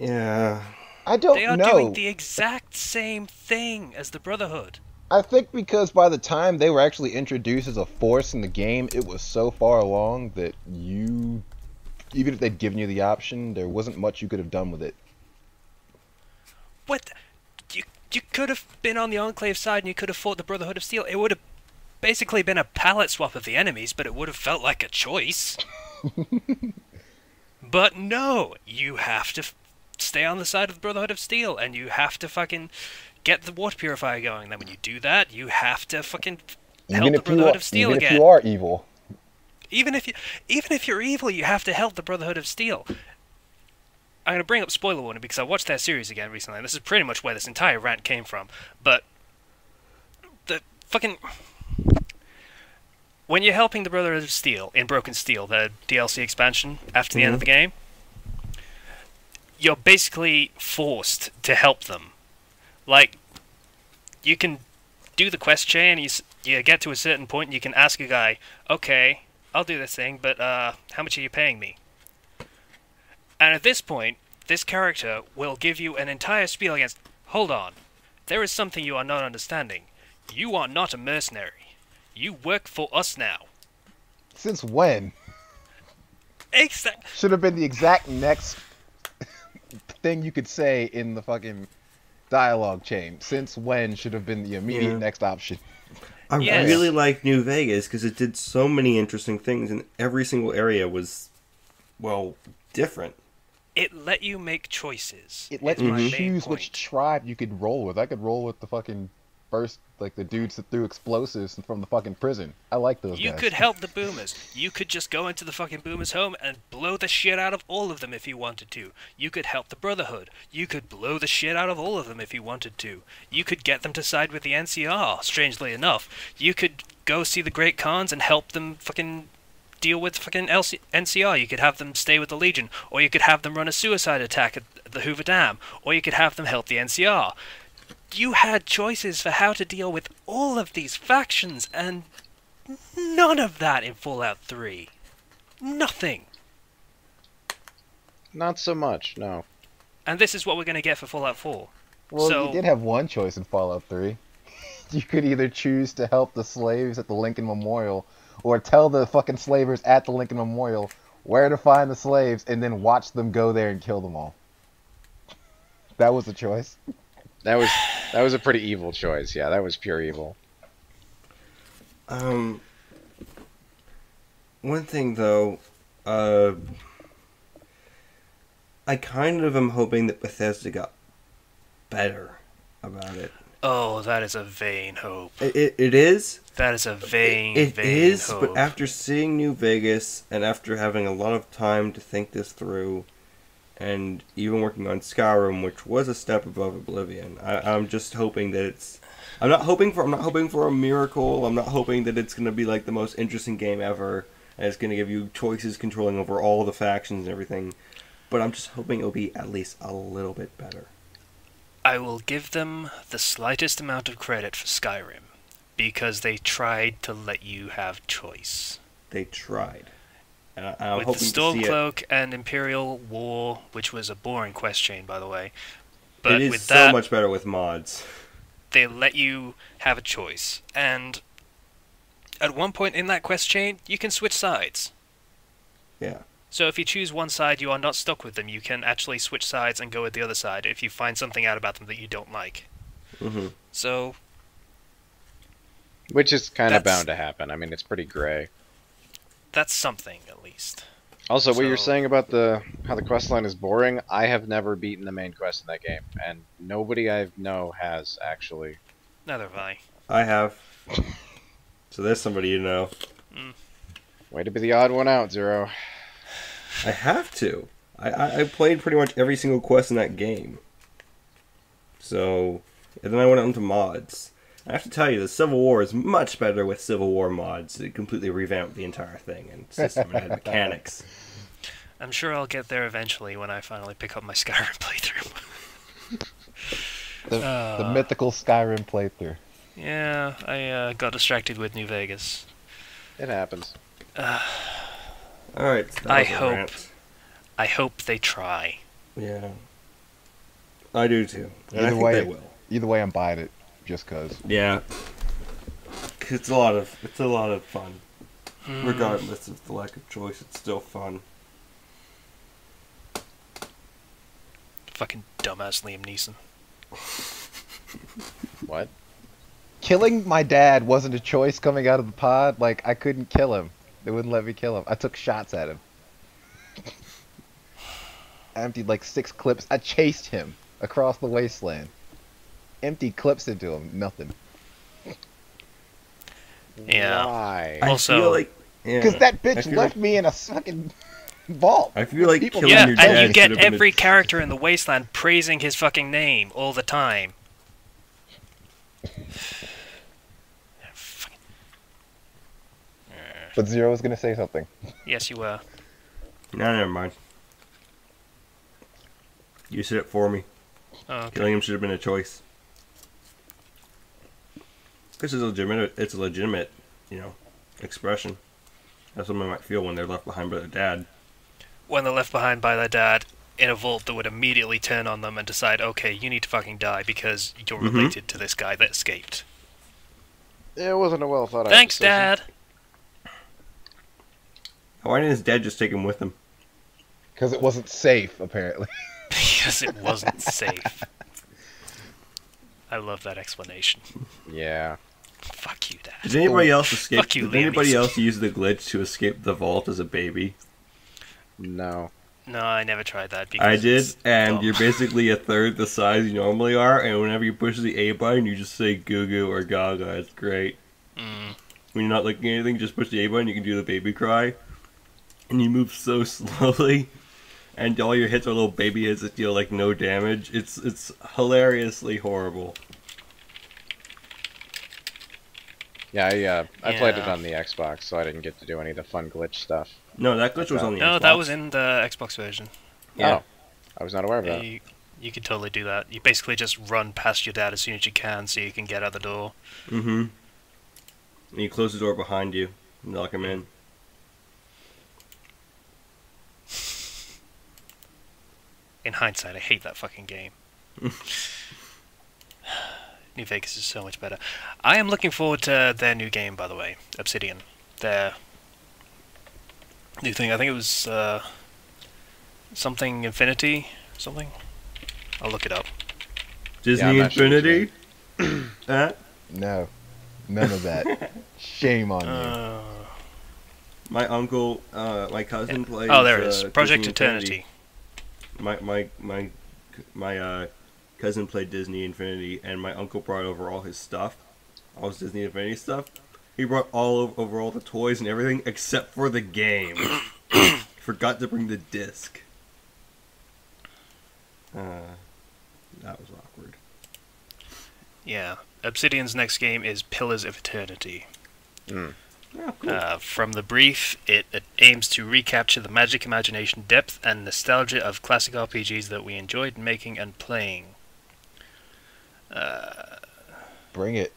Yeah. I don't know. They are know. doing the exact same thing as the Brotherhood. I think because by the time they were actually introduced as a force in the game, it was so far along that you, even if they'd given you the option, there wasn't much you could have done with it. What? You you could have been on the Enclave side and you could have fought the Brotherhood of Steel. It would have basically been a palette swap of the enemies, but it would have felt like a choice. <laughs> but no, you have to f- stay on the side of the Brotherhood of Steel, and you have to fucking get the water purifier going. Then when you do that, you have to fucking help Even the Brotherhood are, of Steel even again. if you are evil, even if you even if you're evil, you have to help the Brotherhood of Steel. I'm going to bring up spoiler warning because I watched that series again recently, and this is pretty much where this entire rant came from. But the fucking when you're helping the Brotherhood of Steel in Broken Steel, the DLC expansion after the end of the game, you're basically forced to help them. Like you can do the quest chain, you you get to a certain point, and you can ask a guy, okay, I'll do this thing, but uh, how much are you paying me? And at this point, this character will give you an entire spiel against. Hold on. There is something you are not understanding. You are not a mercenary. You work for us now. Since when? Exact. Should have been the exact next <laughs> thing you could say in the fucking dialogue chain. Since when should have been the immediate Yeah. next option. I Yes. really like New Vegas because it did so many interesting things, and every single area was, well, different. It let you make choices. It lets mm-hmm. you choose which tribe you could roll with. I could roll with the fucking first, like the dudes that threw explosives from the fucking prison. I like those You guys. could help the boomers. You could just go into the fucking boomers' home and blow the shit out of all of them if you wanted to. You could help the Brotherhood. You could blow the shit out of all of them if you wanted to. You could get them to side with the NCR, strangely enough. You could go see the Great Khans and help them fucking deal with fucking LC- NCR. You could have them stay with the Legion, or you could have them run a suicide attack at the Hoover Dam, or you could have them help the NCR. You had choices for how to deal with all of these factions, and None of that in Fallout 3. Nothing. Not so much, no. And this is what we're going to get for Fallout 4. Well, so- you did have one choice in Fallout 3. <laughs> you could either choose to help the slaves at the Lincoln Memorial, or tell the fucking slavers at the Lincoln Memorial where to find the slaves, and then watch them go there and kill them all. <laughs> That was a choice. That was that was a pretty evil choice. Yeah, that was pure evil. Um, one thing though, uh, I kind of am hoping that Bethesda got better about it. Oh, that is a vain hope. It, it, it is. That is a vain, It vain is, hope. but after seeing New Vegas and after having a lot of time to think this through, and even working on Skyrim, which was a step above Oblivion, I, I'm just hoping that it's. I'm not hoping for. I'm not hoping for a miracle. I'm not hoping that it's going to be like the most interesting game ever, and it's going to give you choices controlling over all the factions and everything. But I'm just hoping it'll be at least a little bit better. I will give them the slightest amount of credit for Skyrim because they tried to let you have choice. They tried, and I, I'm with the hoping to it. Stormcloak and Imperial War, which was a boring quest chain, by the way. But it is with so that, much better with mods. they let you have a choice. And at one point in that quest chain, you can switch sides. Yeah. So if you choose one side, you are not stuck with them. You can actually switch sides and go with the other side if you find something out about them that you don't like. Mm-hmm. So Which is kind of bound to happen. I mean, it's pretty gray. that's something at least. Also, what you're saying about the how the quest line is boring, I have never beaten the main quest in that game, and nobody I know has actually. Neither have I. I have. So there's somebody you know. Hmm. Way to be the odd one out, Zero. I have to. I, I, I played pretty much every single quest in that game. So, and then I went on to mods. I have to tell you, the Civil War is much better with Civil War mods. It completely revamped the entire thing and system and mechanics. <laughs> I'm sure I'll get there eventually when I finally pick up my Skyrim <laughs> playthrough. The, the Uh. mythical Skyrim playthrough. yeah, I uh, got distracted with New Vegas. It happens. <sighs> All right. I hope. rant. I hope they try. Yeah. I do too. And I Either think way- they will. Either way, I'm buying it, just cause. Yeah. 'Cause It's a lot of it's a lot of fun. Hmm. Regardless of the lack of choice, it's still fun. Fucking dumbass Liam Neeson. <laughs> What? Killing my dad wasn't a choice coming out of the pod. Like I couldn't kill him. They wouldn't let me kill him. I took shots at him. I <sighs> emptied like six clips. I chased him across the wasteland. Emptied clips into him. Nothing. Yeah. Why? I Also- feel like yeah. Because that bitch feel left me in a fucking vault. I feel like People- killing Yeah, your and you get should have been a- every <laughs> character in the Wasteland praising his fucking name all the time. But Zero was gonna say something. Yes, you were. No, never mind. You said it for me. Oh, okay. Killing him should have been a choice. This is legitimate. It's a legitimate, you know, expression. That's what they might feel when they're left behind by their dad. When they're left behind by their dad in a vault that would immediately turn on them and decide, okay, you need to fucking die because you're Mhm. related to this guy that escaped. It wasn't a well thought out. Thanks, decision. Dad. Why didn't his dad just take him with him? Because it wasn't safe, apparently. <laughs> because it wasn't safe. I love that explanation. Yeah. Fuck you, Dad. Did anybody else escape? Fuck you, did anybody Liam else use the glitch to escape the vault as a baby? No. No, I never tried that because I did, and dumb. you're basically a third the size you normally are, and whenever you push the A button, you just say goo goo or gaga. It's great. Mm. When you're not looking at anything, just push the A button, you can do the baby cry. And you move so <laughs> slowly, and all your hits are little baby hits that deal like no damage. It's it's hilariously horrible. Yeah, I uh, I played it on the Xbox, so I didn't get to do any of the fun glitch stuff. No, that glitch was on the No, Xbox. that was in the Xbox version. Yeah. Oh, I was not aware of Yeah, that. you, you could totally do that. You basically just run past your dad as soon as you can so you can get out the door. Mm-hmm. And you close the door behind you and lock him in. In hindsight, I hate that fucking game. <laughs> New Vegas is so much better. I am looking forward to their new game, by the way, Obsidian. Their new thing. I think it was uh, something Infinity, something. I'll look it up. Disney I'm not sure Infinity. <clears throat> uh, No, none of that. <laughs> Shame on you. Uh, my uncle, uh, my cousin plays. oh, there it is. uh, Project Disney Eternity. Infinity. My my my my uh, cousin played Disney Infinity, and my uncle brought over all his stuff, all his Disney Infinity stuff. He brought all of, over all the toys and everything except for the game. <coughs> Forgot to bring the disc. Uh, that was awkward. Yeah. Obsidian's next game is Pillars of Eternity. Mm. Yeah, cool. Uh, from the brief, it, it aims to recapture the magic imagination, depth, and nostalgia of classic RPGs that we enjoyed making and playing. Uh, Bring it.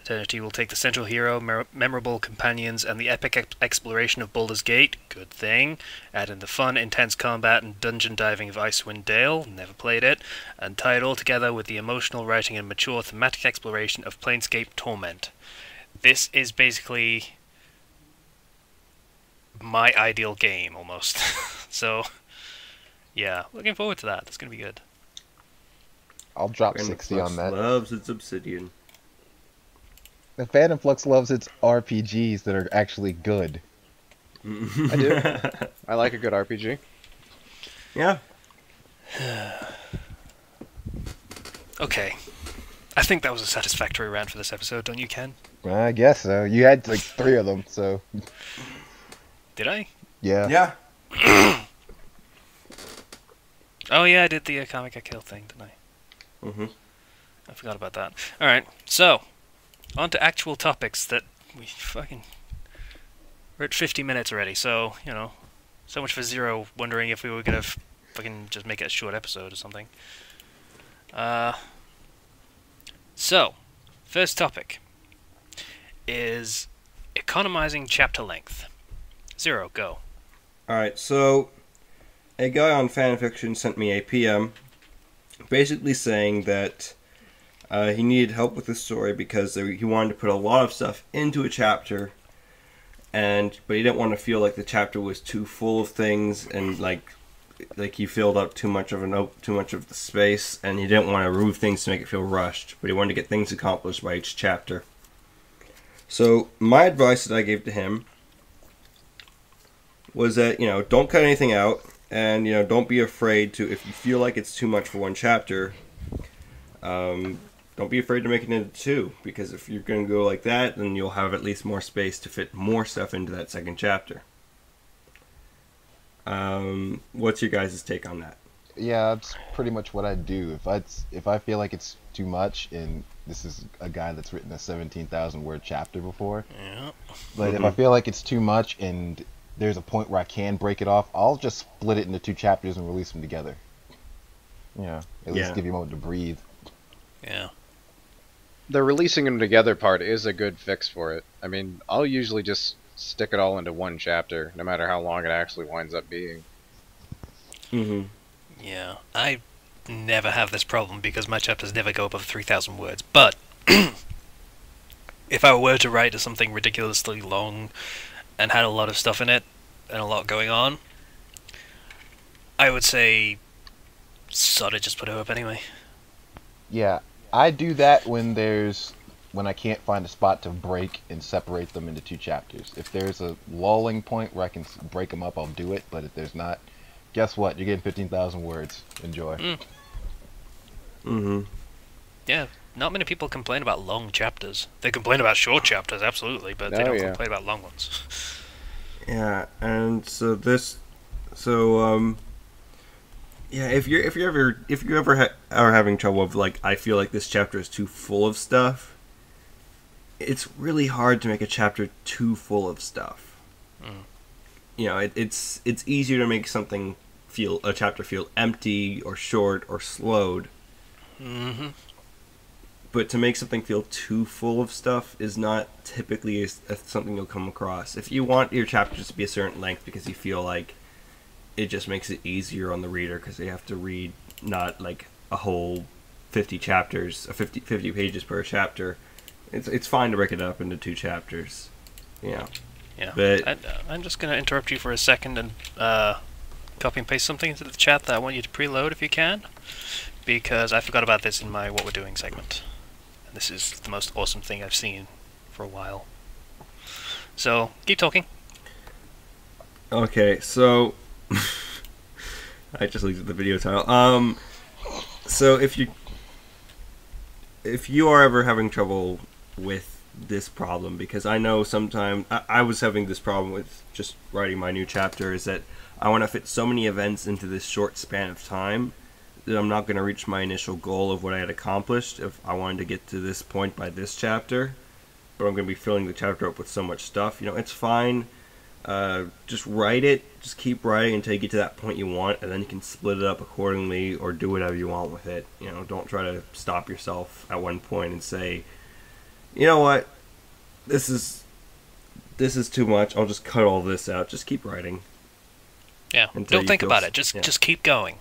Eternity will take the central hero, mer- memorable companions, and the epic ex- exploration of Baldur's Gate, good thing, add in the fun, intense combat and dungeon diving of Icewind Dale, never played it, and tie it all together with the emotional writing and mature thematic exploration of Planescape Torment. This is basically my ideal game, almost. <laughs> so, yeah, looking forward to that. That's going to be good. I'll drop Phantom 60 Flux on that. Loves its Obsidian. The Fandom Flux loves its RPGs that are actually good. <laughs> I do. <laughs> I like a good RPG. yeah. <sighs> Okay. I think that was a satisfactory round for this episode, don't you, Ken? I guess so. You had like three of them, so Did I? yeah. Yeah. <clears throat> Oh yeah, I did the uh, Akame ga Kill thing, didn't I? hmm I forgot about that. All right, so on to actual topics that we fucking we're at 50 minutes already. So you know, so much for zero. Wondering if we were gonna fucking just make it a short episode or something. Uh, so first topic is economizing chapter length. Zero, go. All right. So, a guy on fanfiction sent me a PM, basically saying that uh, he needed help with the story because he wanted to put a lot of stuff into a chapter, and but he didn't want to feel like the chapter was too full of things and like like he filled up too much of an too much of the space, and he didn't want to remove things to make it feel rushed. But he wanted to get things accomplished by each chapter. So my advice that I gave to him was that you know don't cut anything out and you know don't be afraid to if you feel like it's too much for one chapter um, don't be afraid to make it into two because if you're going to go like that then you'll have at least more space to fit more stuff into that second chapter um, what's your guys' take on that Yeah, that's pretty much what I do. If I if I feel like it's too much, and this is a guy that's written a seventeen thousand word chapter before, Yeah. but if I feel like it's too much and there's a point where I can break it off, I'll just split it into two chapters and release them together. Yeah, at least give you a moment to breathe. Yeah. The releasing them together part is a good fix for it. I mean, I'll usually just stick it all into one chapter, no matter how long it actually winds up being. Mm-hmm. Yeah, I never have this problem because my chapters never go above 3,000 words. But <clears throat> if I were to write something ridiculously long and had a lot of stuff in it and a lot going on, I would say sort of just put it up anyway. Yeah, I do that when there's when I can't find a spot to break and separate them into two chapters. If there's a lulling point where I can break them up, I'll do it. But if there's not, guess what? You're getting 15,000 words. Enjoy. Mm. Mm-hmm. Yeah, not many people complain about long chapters. They complain about short chapters, absolutely, but they Oh, don't yeah. complain about long ones. <laughs> Yeah, and so this, so um, yeah, if you're if you ever if you ever ha- are having trouble with like I feel like this chapter is too full of stuff, it's really hard to make a chapter too full of stuff. Mm. You know, it, it's it's easier to make something feel a chapter feel empty or short or slowed, hmm but to make something feel too full of stuff is not typically is is something you'll come across. If you want your chapters to be a certain length because you feel like it just makes it easier on the reader because they have to read not like a whole 50 chapters, uh, 50, 50 pages per chapter. It's it's fine to break it up into two chapters. Yeah. Yeah. But- I, I'm just going to interrupt you for a second and uh, copy and paste something into the chat that I want you to preload if you can, because I forgot about this in my What We're Doing segment. And this is the most awesome thing I've seen for a while. So, keep talking. Okay, so <laughs> I just looked at the video title. Um, so if you if you are ever having trouble with this problem, because I know sometimes I, I was having this problem with just writing my new chapter, is that I want to fit so many events into this short span of time that I'm not going to reach my initial goal of what I had accomplished if I wanted to get to this point by this chapter. But I'm going to be filling the chapter up with so much stuff. You know, it's fine uh, just write it. Just keep writing until you get to that point you want, and then you can split it up accordingly or do whatever you want with it. You know, don't try to stop yourself at one point and say, you know what, this is this is too much. I'll just cut all this out. Just keep writing, Yeah. Don't think feel about it. Just yeah. just keep going.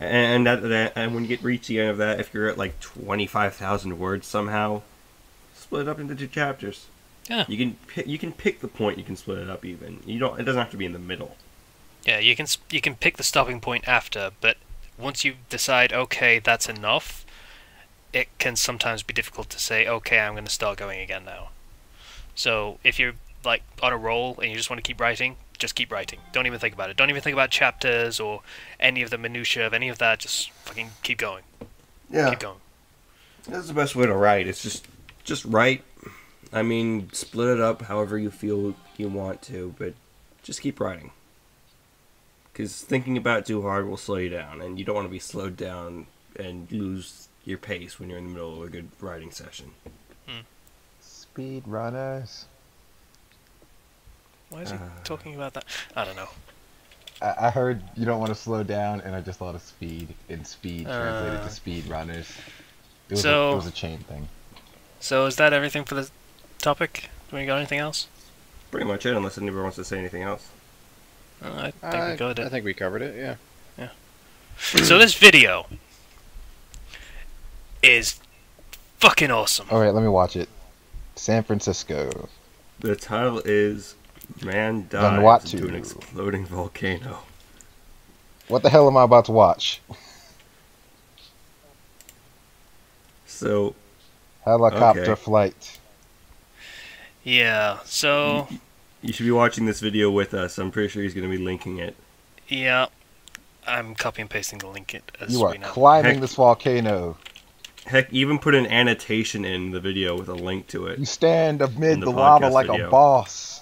And that, that and when you get reach the end of that, if you're at like twenty five thousand words somehow, split it up into two chapters. Yeah. You can pick, you can pick the point. You can split it up even. You don't. It doesn't have to be in the middle. Yeah, you can you can pick the stopping point after, but once you decide, okay, that's enough, it can sometimes be difficult to say, okay, I'm going to start going again now. So if you're like on a roll and you just want to keep writing, just keep writing. Don't even think about it. Don't even think about chapters or any of the minutia of any of that. Just fucking keep going. Yeah. Keep going. That's the best way to write. It's just just write. I mean, split it up however you feel you want to, but just keep writing. Because thinking about it too hard will slow you down, and you don't want to be slowed down and lose your pace when you're in the middle of a good writing session. Speed runners. Why is he Uh. talking about that? I don't know. I, I heard you don't want to slow down, and I just thought of speed, and speed translated Uh. to speed runners. It was, a, So- it was a chain thing. So is that everything for the topic? Do we got anything else? Pretty much it, unless anybody wants to say anything else. Uh, I think I, we got I it. think we covered it. Yeah. So this video is fucking awesome. All right, let me watch it. San Francisco. The title is "Man Dies Vanuatu. into an Exploding Volcano." What the hell am I about to watch? So Helicopter Okay. flight. Yeah. So you should be watching this video with us. I'm pretty sure he's going to be linking it. yeah, I'm copy and pasting the link it as You are we know. climbing Heck. this volcano. Heck, even put an annotation in the video with a link to it. You stand amid In the the, lava like video. a boss.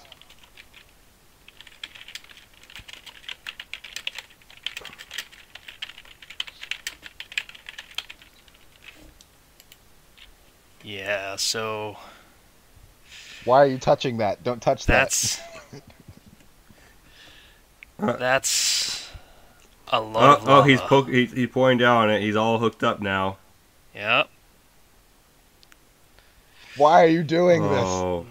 Yeah. So Why are you touching that? Don't touch that. that's <laughs> that's a lot. Oh, of oh, he's lava. poke, he's, he's pouring down on it. He's all hooked up now. Yep. Why are you doing this? Oh.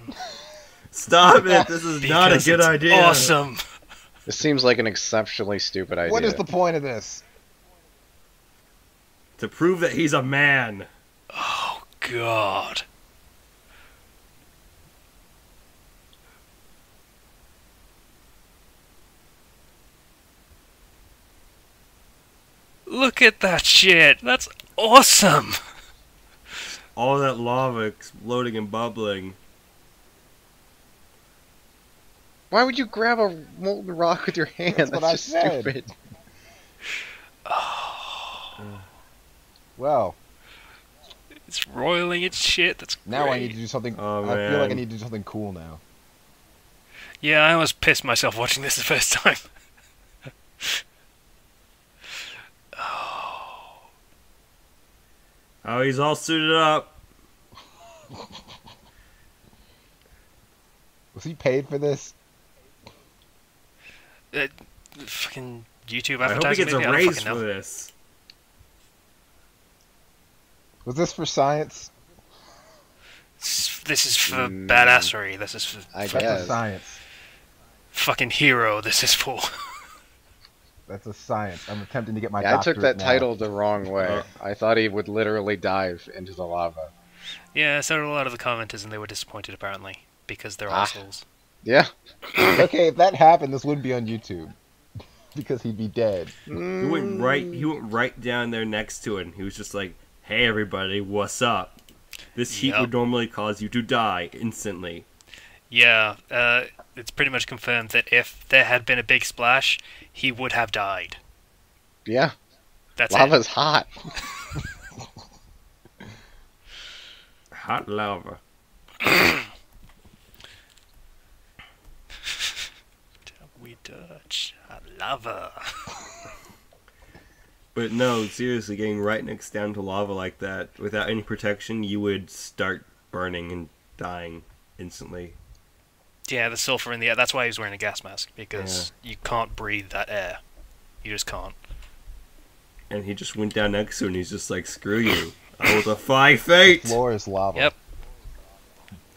Stop it! This is not a good it's idea. Awesome. This seems like an exceptionally stupid idea. What is the point of this? To prove that he's a man. Oh God. Look at that shit. That's awesome. All that lava exploding and bubbling. Why would you grab a molten rock with your hand? That's That's, what I just said. stupid. <sighs> Well, It's roiling its shit. That's now I need to do something. Oh, I feel like I need to do something cool now. Yeah, I almost pissed myself watching this the first time. Oh, <laughs> oh, he's all suited up. <laughs> Was he paid for this? Uh, fucking YouTube I hope he advertising. gets a maybe? I raise for know. this. Was this for science? This is for Mm. badassery. This is for I for guess. science. fucking hero. This is for. <laughs> That's a science. I'm attempting to get my. Yeah, I took that now. title the wrong way. Uh. I thought he would literally dive into the lava. Yeah, so did a lot of the commenters, and they were disappointed apparently because they're Ah. assholes. Yeah. <coughs> okay, if that happened, this wouldn't be on YouTube <laughs> because he'd be dead. He went right. He went right down there next to it. And he was just like, "Hey, everybody, what's up? This heat Yup. would normally cause you to die instantly." Yeah, uh, it's pretty much confirmed that if there had been a big splash, he would have died. Yeah. That's it. Lava's hot. <laughs> Hot lava. <coughs> We touch a lava. <laughs> But no, seriously, getting right next down to lava like that without any protection, you would start burning and dying instantly. Yeah, the sulfur in the air. That's why he was wearing a gas mask because you can't breathe that air. You just can't. And he just went down next to it and he's just like, "Screw you! I will defy fate." Floor is lava. Yep.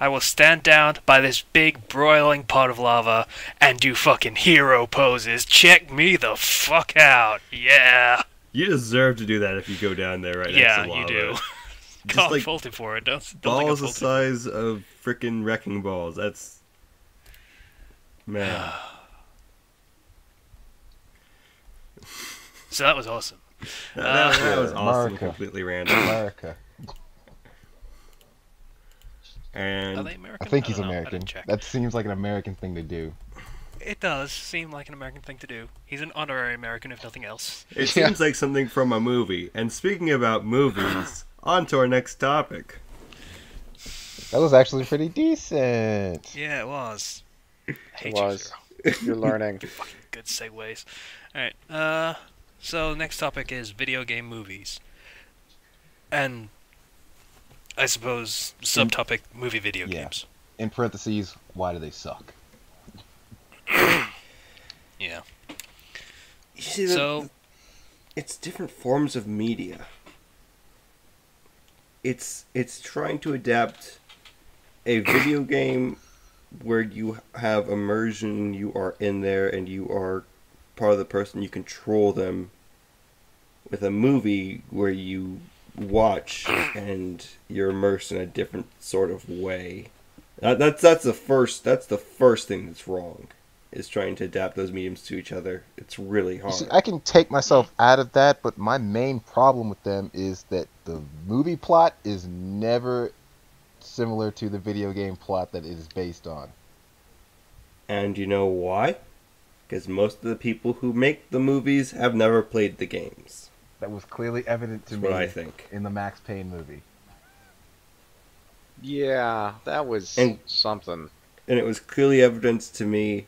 I will stand down by this big broiling pot of lava and do fucking hero poses. Check me the fuck out. Yeah. You deserve to do that if you go down there right yeah, next to lava. Yeah, you do. Just <laughs> Can't like fault him for it. Don't, don't think I'm balls the faulting. size of freaking wrecking balls. That's man. <sighs> So that was awesome. That, that- that was Uh, awesome. America. Completely random. America. Are And they American? I think I he's know. I American. That seems like an American thing to do. It does seem like an American thing to do. He's an honorary American, if nothing else. it Yeah. seems like something from a movie. And speaking about movies, <clears throat> on to our next topic. That was actually pretty decent. Yeah, it was. I hate was. you, Zero. <laughs> You're learning. <laughs> Fucking good segues. Alright, uh, so next topic is video game movies. And I suppose subtopic movie video Yeah. games. In parentheses, why do they suck? <sighs> Yeah. You see, So, it's different forms of media. It's it's trying to adapt a <coughs> video game where you have immersion, you are in there and you are part of the person, you control them with a movie where you watch <coughs> and you're immersed in a different sort of way. That, that's that's the first that's the first thing that's wrong. Is trying to adapt those mediums to each other. It's really hard. see, I can take myself out of that, but my main problem with them is that the movie plot is never similar to the video game plot that it is based on. And you know why? Because most of the people who make the movies have never played the games. That was clearly evident to That's me what I think. in the Max Payne movie. Yeah, that was And- something. And it was clearly evident to me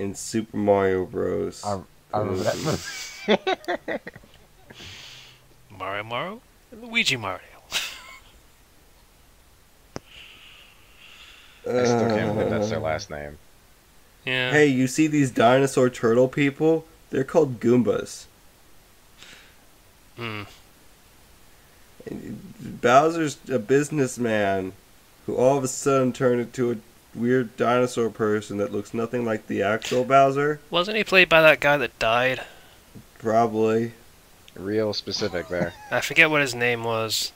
in Super Mario Bros. I, I remember that movie. <laughs> Mario Mario? and Luigi Mario. <laughs> I still can't believe that's their last name. Yeah. Hey, you see these dinosaur turtle people? They're called Goombas. Hmm. Bowser's a businessman who all of a sudden turned into a weird dinosaur person that looks nothing like the actual Bowser. Wasn't he played by that guy that died? Probably. Real specific there. <laughs> I forget what his name was.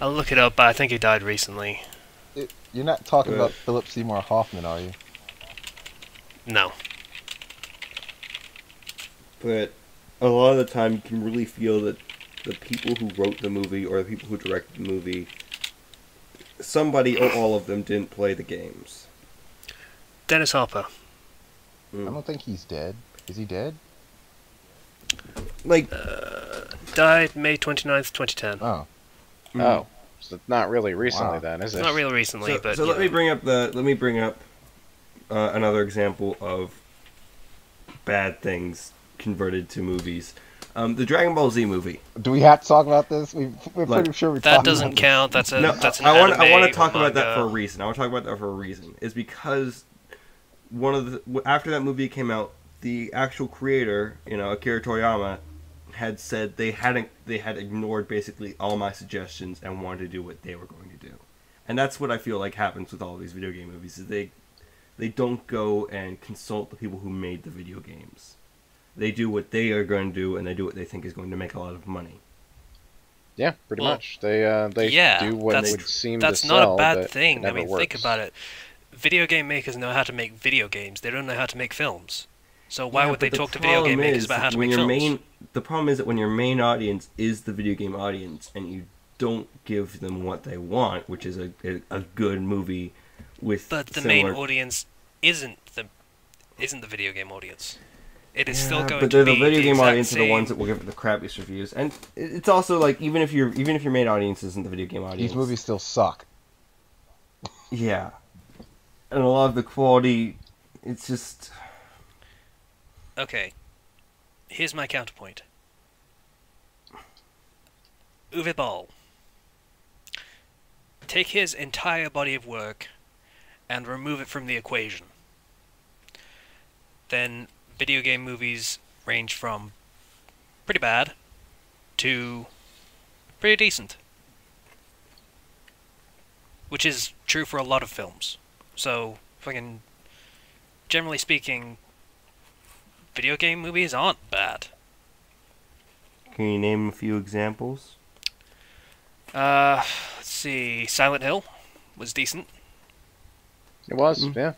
I'll look it up, but I think he died recently. It- you're not talking Yeah. about Philip Seymour Hoffman, are you? No. But a lot of the time, you can really feel that the people who wrote the movie or the people who directed the movie, somebody or all of them didn't play the games. Dennis Hopper. I don't think he's dead. Is he dead? Like, Died May 29th, 2010. Oh, mm. Oh, so not really recently Wow. then, is it? Not really recently, so, but so you let me bring up the let me bring up uh, another example of bad things converted to movies. Um, the Dragon Ball Z movie. do we have to talk about this? We, we're Like, pretty sure we that talked doesn't about this. count. That's a no, that's an I want I want to talk about that for a reason. I want to talk about that for a reason. Is because one of the after that movie came out, the actual creator, you know, Akira Toriyama, had said they hadn't they had ignored basically all my suggestions and wanted to do what they were going to do, and that's what I feel like happens with all these video game movies. Is they they don't go and consult the people who made the video games. They do what they are going to do, and they do what they think is going to make a lot of money. Yeah, pretty Well, much. They uh, they yeah, do what that's- would seem to be. That's to not sell, a bad thing. I never mean, think about it. Video game makers know how to make video games. They don't know how to make films. So why Yeah, would they the talk to video game makers about how to when make your films? Main, the problem is that when your main audience is the video game audience, and you don't give them what they want, which is a a, a good movie with But the similar, main audience isn't the isn't the video game audience. It is Yeah, still going but to the, be the video game exact audience are the ones that will give it the crappiest reviews, and it's also like even if your even if your main audience isn't the video game audience, These movies still suck. yeah, and a lot of the quality, it's just Okay. Here's my counterpoint. Uwe Boll. Take his entire body of work and remove it from the equation. Then video game movies range from pretty bad to pretty decent. Which is true for a lot of films. So, fucking generally speaking, video game movies aren't bad. can you name a few examples? Uh, let's see. Silent Hill was decent. It was, Mm. yeah.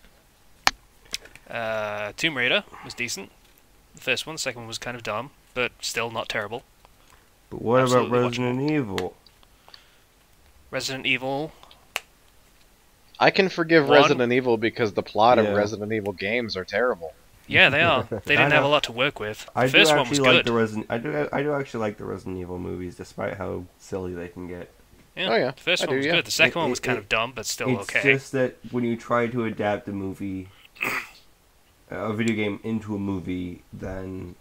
Uh, Tomb Raider was decent. The first one, the second one was kind of dumb, but still not terrible. But what Absolutely about Resident Evil? Resident Evil, I can forgive One- Resident Evil because the plot Yeah. of Resident Evil games are terrible. yeah, they are. <laughs> They didn't have a lot to work with. The I do first actually one was like good. the Resident. I do. I do actually like the Resident Evil movies, despite how silly they can get. Yeah, Oh, yeah. the first I one do, was yeah. good. The second It- one was it- kind it- of dumb, but still it's okay. just that when you try to adapt a movie, <clears throat> a video game into a movie, then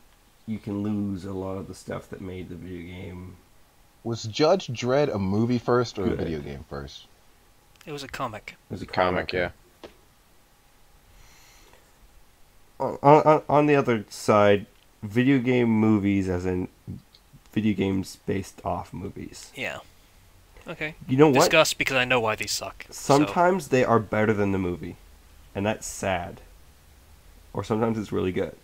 you can lose a lot of the stuff that made the video game. Was Judge Dredd a movie first or a video game first? It was a comic. It was a Comic, yeah. On, on, on the other side, video game movies, as in video games based off movies. Yeah. Okay. You know what? Discuss because I know why these suck. So- Sometimes they are better than the movie, and that's sad. Or sometimes it's really good.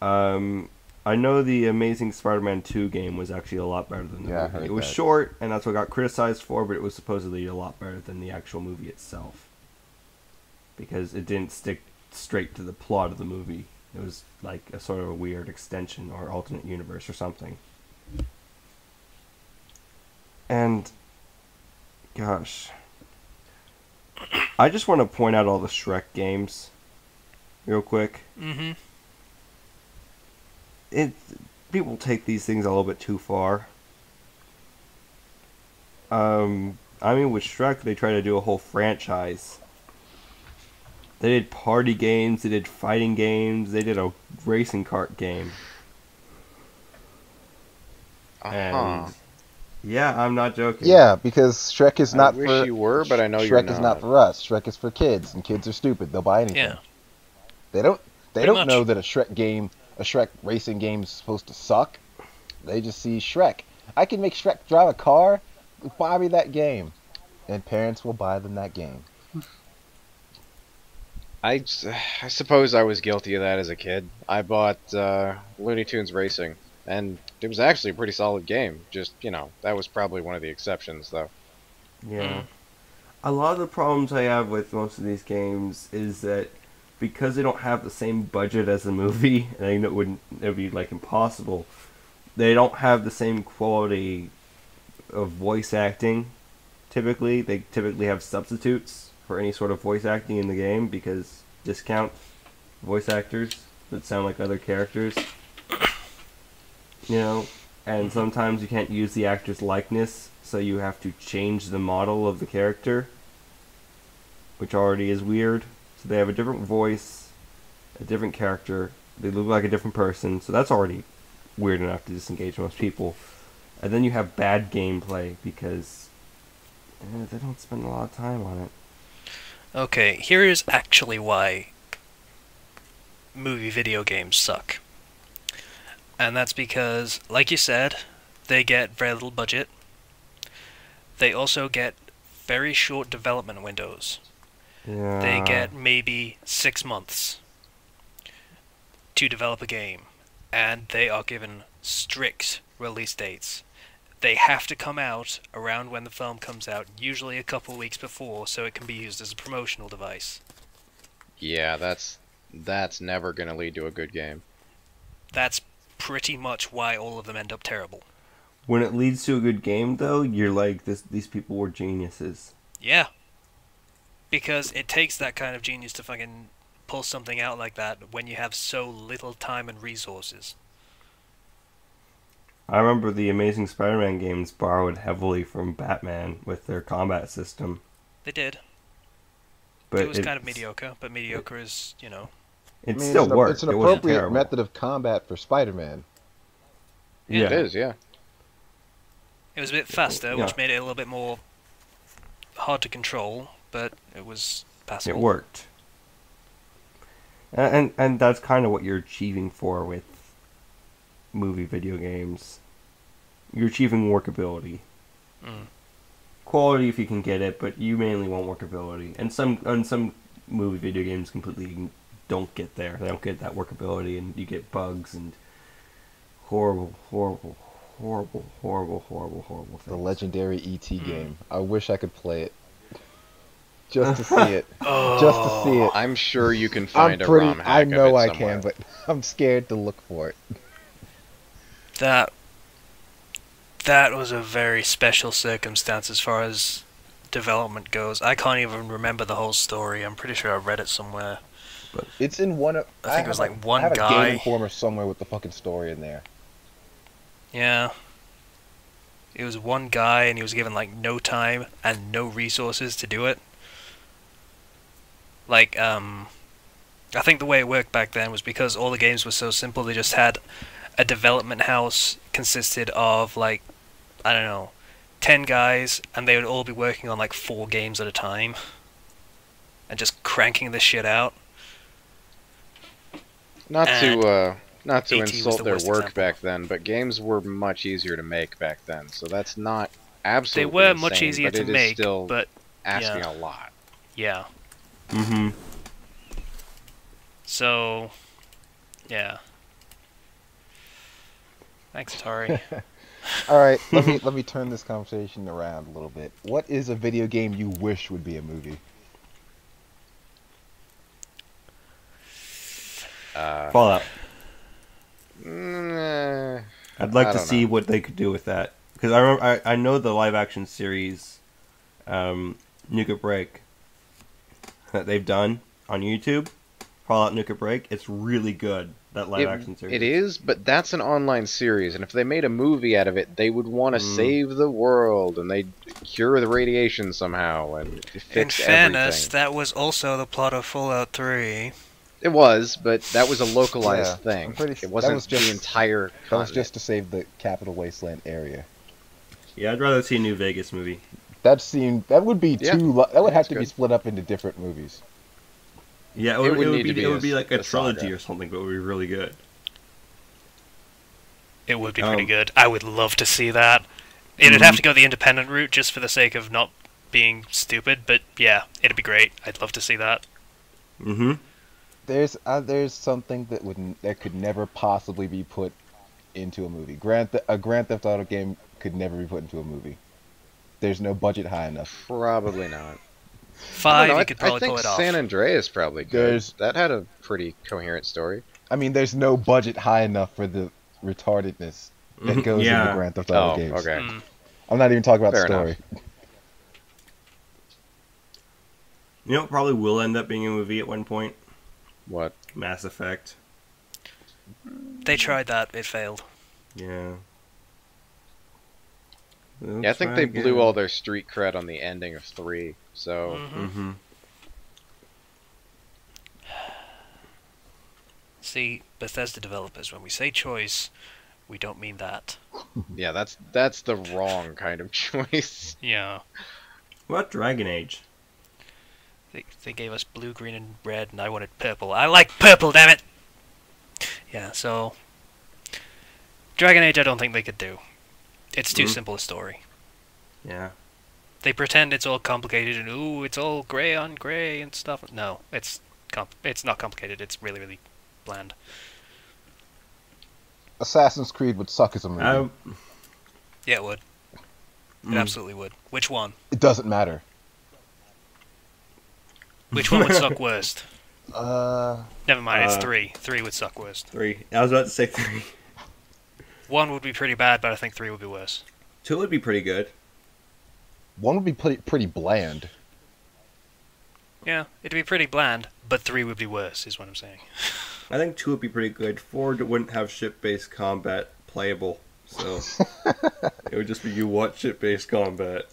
Um, I know the Amazing Spider-Man 2 game was actually a lot better than the Yeah, movie. It was that. short, and that's what got criticized for, but it was supposedly a lot better than the actual movie itself. Because it didn't stick straight to the plot of the movie. It was like a sort of a weird extension or alternate universe or something. And gosh. I just want to point out all the Shrek games real quick. Mm-hmm. It people take these things a little bit too far. Um I mean with Shrek they try to do a whole franchise. They did party games, they did fighting games, they did a racing kart game. Uh-huh. And yeah, I'm not joking. Yeah, because Shrek is not I wish for you were, but I know Shrek you're is not not. for us. Shrek is for kids, and kids are stupid. They'll buy anything. Yeah. They don't. They Pretty don't much. know that a Shrek game, a Shrek racing game, is supposed to suck. They just see Shrek. I can make Shrek drive a car. Buy me that game. and parents will buy them that game. I, I suppose I was guilty of that as a kid. I bought uh, Looney Tunes Racing, and it was actually a pretty solid game. Just you know, that was probably one of the exceptions, though. Yeah. Mm. A lot of the problems I have with most of these games is that because they don't have the same budget as the movie, <laughs> and I know it wouldn't it would be like impossible. They don't have the same quality of voice acting. Typically, they typically have substitutes for any sort of voice acting in the game because discount voice actors that sound like other characters. You know, and sometimes you can't use the actor's likeness, so you have to change the model of the character, which already is weird. So they have a different voice, a different character, they look like a different person, so that's already weird enough to disengage most people. And then you have bad gameplay because eh, they don't spend a lot of time on it. Okay, here is actually why movie video games suck. And that's because, like you said, they get very little budget. They also get very short development windows. Yeah. They get maybe six months to develop a game, and they are given strict release dates. They have to come out around when the film comes out, usually a couple weeks before, so it can be used as a promotional device. Yeah, that's that's never gonna lead to a good game. That's pretty much why all of them end up terrible. When it leads to a good game, though, you're like, this. These people were geniuses. Yeah. Because it takes that kind of genius to fucking pull something out like that when you have so little time and resources. I remember the Amazing Spider-Man games borrowed heavily from Batman with their combat system, They did. but it was kind of mediocre, but mediocre is, you know. It I mean, still it's an, worked. It's an it wasn't appropriate method of combat for Spider-Man. Yeah. It is, yeah. It was a bit faster, Yeah. which made it a little bit more hard to control, but it was passable. It worked. And, and and that's kind of what you're achieving for with movie video games. You're achieving workability. Mm. Quality if you can get it, but you mainly want workability. And some and some movie video games completely don't get there. They don't get that workability and you get bugs and horrible, horrible, horrible, horrible, horrible, horrible things. The legendary ET Hmm. game. I wish I could play it. Just to see it. <laughs> Oh, Just to see it. I'm sure you can I'm find a. ROM hack I of know it I somewhere. can, but <laughs> I'm scared to look for it. That that was a very special circumstance as far as development goes. I can't even remember the whole story. I'm pretty sure I read it somewhere. But it's in one of. I think it was like a- one I have guy- a Game Informer somewhere with the fucking story in there. Yeah. It was one guy and he was given like no time and no resources to do it. Like, um I think the way it worked back then was because all the games were so simple, they just had a development house consisted of like I don't know, ten guys and they would all be working on like four games at a time. And just cranking this shit out. Not And to uh, not to insult the their work example. back then, but games were much easier to make back then. So that's not absolutely. they were much easier to make, Still but asking yeah. a lot. yeah. Mm-hmm. So, yeah. Thanks, Atari. <laughs> All right, let me let me turn this conversation around a little bit. What is a video game you wish would be a movie? Uh, Fallout. I'd like to don't see know. what they could do with that because I remember I, I know the live action series, um, Nuka Break that they've done on YouTube. Fallout Nuka Break. It's really good. That live it, action series. it is, but that's an online series, and if they made a movie out of it, they would want to Mm. save the world, and they'd cure the radiation somehow, and fix In fairness, everything. that was also the plot of Fallout 3. It was, but that was a localized Yeah, thing. Pretty it wasn't was just- the entire. That was just to save the Capital Wasteland area. Yeah, I'd rather see a New Vegas movie. That seemed that would be Yeah, too. That would have that's to be split up into different movies. Yeah, it It would, would it would be, be it a would be like a, a trilogy saga. or something, but it would be really good. It would be pretty Um, good. I would love to see that. It'd Mm-hmm. have to go the independent route just for the sake of not being stupid, but yeah, it'd be great. I'd love to see that. Mm-hmm. There's uh, there's something that would that could never possibly be put into a movie. Grand Th- a Grand Theft Auto game could never be put into a movie. There's no budget high enough. Probably not. I Five, know, you I, could I probably think pull it off. San Andreas probably could. There's- That had a pretty coherent story. I mean, there's no budget high enough for the retardedness that goes into. Grand Theft Auto Oh, games. okay. Mm. I'm not even talking about Fair story. enough. You know, it probably will end up being a movie at one point. What? Mass Effect. They tried that, it failed. Yeah. Yeah, I think they blew all their street cred on the ending of three. So Mhm. Mm-hmm. <sighs> See, Bethesda developers, when we say choice, we don't mean that. <laughs> yeah, that's that's the wrong kind of <laughs> choice. Yeah. What Dragon Age? They, they gave us blue, green, and red, and I wanted purple. I like purple, damn it! Yeah, so. Dragon Age, I don't think they could do. It's too Mhm. simple a story. Yeah. They pretend it's all complicated and ooh, it's all grey on grey and stuff. No, it's comp- it's not complicated. It's really, really bland. Assassin's Creed would suck as a movie. Um, Yeah, it would. It mm. absolutely would. Which one? it doesn't matter. Which one would suck <laughs> worst? Uh, Never mind, it's Uh, three. Three would suck worst. Three. I was about to say three. One would be pretty bad, but I think three would be worse. Two would be pretty good. one would be pretty pretty bland. Yeah, it'd be pretty bland, but three would be worse, is what I'm saying. <laughs> I think two would be pretty good. Four wouldn't have ship-based combat playable, so <laughs> it would just be you watch ship-based combat,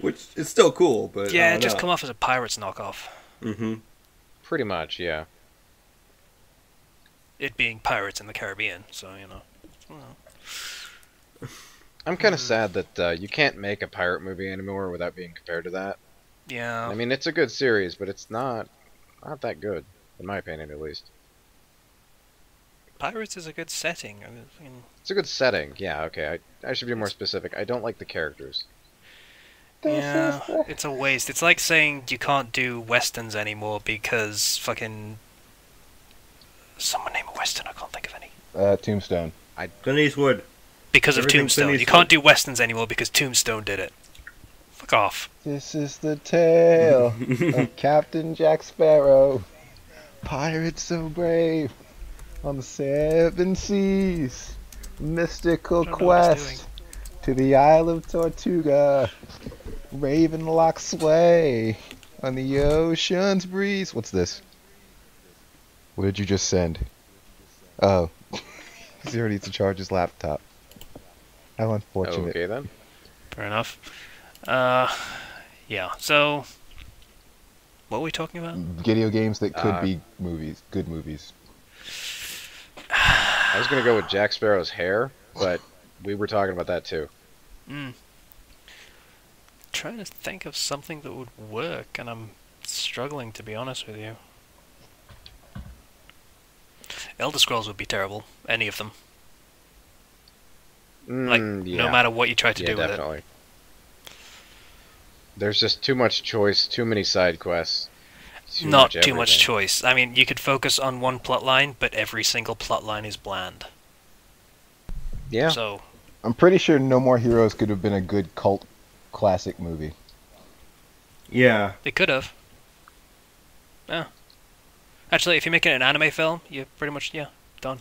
which is still cool. But yeah, it just come off as a pirates knockoff. Mm-hmm. Pretty much, yeah. It being pirates in the Caribbean, so you know. Well, I'm kind of Hmm. sad that uh, you can't make a pirate movie anymore without being compared to that. yeah. I mean, it's a good series, but it's not not that good, in my opinion, at least. Pirates is a good setting. I mean, It's a good setting, yeah. Okay, I, I should be more specific. I don't like the characters. yeah, it's a waste. It's like saying you can't do westerns anymore because fucking. Someone name a western. I can't think of any. Uh, Tombstone. Clint Eastwood. Because of Everything Tombstone. You can't do westerns anymore because Tombstone did it. Fuck off. This is the tale of <laughs> Captain Jack Sparrow, pirate so brave on the seven seas, mystical Don't know what he's quest to the Isle of Tortuga, Raven lock sway on the ocean's breeze. What's this? What did you just send? Oh, Zero needs to charge his laptop. How unfortunate. Okay then. Fair enough. Uh, yeah. So, what were we talking about? Video games that could Uh, be movies, good movies. <sighs> I was gonna go with Jack Sparrow's hair, but we were talking about that too. Mm. Trying to think of something that would work, and I'm struggling to be honest with you. Elder Scrolls would be terrible. Any of them. Like, Mm, yeah. no matter what you try to yeah, do with definitely. There's just too much choice, too many side quests. Too Not much too much choice. I mean, you could focus on one plot line, but every single plot line is bland. Yeah. So, I'm pretty sure No More Heroes could have been a good cult classic movie. Yeah. they could have. Yeah. Actually, if you're making an anime film, you pretty much, yeah, done.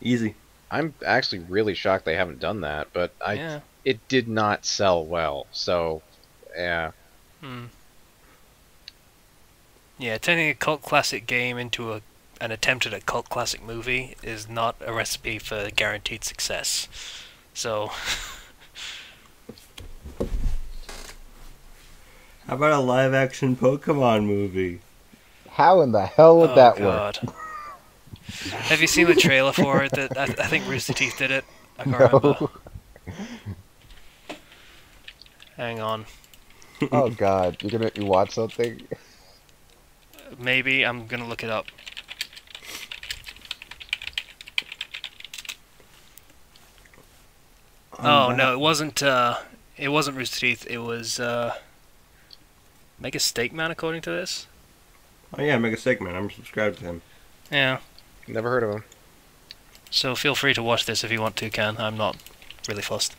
Easy. I'm actually really shocked they haven't done that, but I yeah. it did not sell well. So, yeah. Hmm. Yeah, turning a cult classic game into a an attempt at a cult classic movie is not a recipe for guaranteed success. So, <laughs> How about a live-action Pokemon movie? How in the hell would oh that work? Have you seen the trailer for it? That I, I think Rooster Teeth did it. I can't No. remember. Hang on. oh god, you're gonna me watch something? Maybe I'm gonna look it up. Oh Um, no, it wasn't. Uh, It wasn't Rooster Teeth. It was uh, Make a Steak Man, according to this. Oh yeah, Mega Steak Man. I'm subscribed to him. Yeah. Never heard of him. So feel free to watch this if you want to, Ken. I'm not really fussed.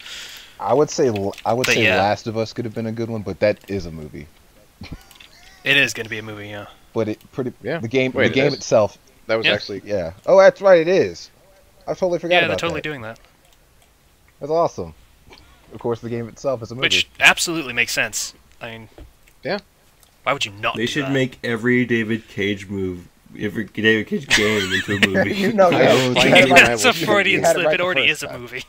I would say l- I would But say yeah. Last of Us could have been a good one, but that is a movie. It is going to be a movie, yeah. But it pretty Yeah. the game Wait, the it game is? itself. That was Yeah. actually Yeah. Oh, that's right. It is. I totally forgot yeah, they're totally that. doing that. That's awesome. Of course, the game itself is a movie. Which absolutely makes sense. I mean, Yeah. Why would you not? They do should that? make every David Cage move, every David Cage game into a <laughs> movie. you know I that. was You playing had it it when I right- That's a was- you Freudian had it slip. right It already first is a movie.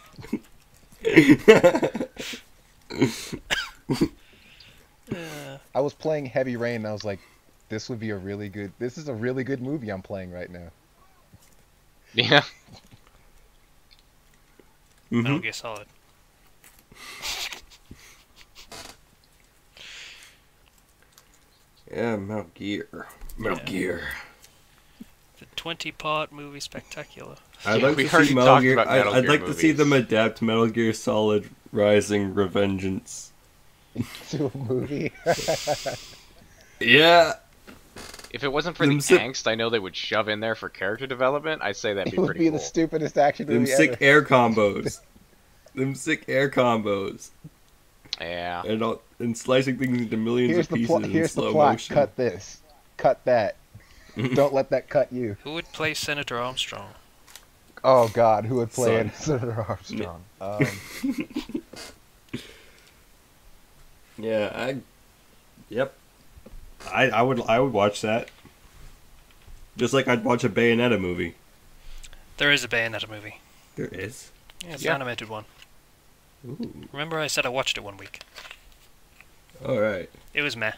<laughs> <laughs> I was playing Heavy Rain, and I was like, "This would be a really good. This is a really good movie I'm playing right now." Yeah. Metal Mhm. Gear Solid. Yeah, Metal Gear. Metal Yeah. Gear. The 20-part movie spectacular. I'd Yeah, like we to see Metal Gear. about I, Metal I'd Gear like to see them adapt Metal Gear Solid Rising Revengeance. <laughs> to a movie. <laughs> Yeah. If it wasn't for Them the sick- angst I know they would shove in there for character development, I'd say that'd be it be would pretty be cool. the stupidest action Them movie sick ever. air <laughs> combos. them sick air combos. Yeah. And, all, and slicing things into millions Here's of the pieces plot. in slow the plot. motion. Cut this. Cut that. <laughs> Don't let that cut you. Who would play Senator Armstrong? Oh God, who would play Son. <laughs> Senator Armstrong? <laughs> Um, Yeah, I. Yep. I I would I would watch that. Just like I'd watch a Bayonetta movie. There is a Bayonetta movie. There is. Yeah, it's Yeah. an animated one. Ooh. Remember I said I watched it one week? All right. It was meh.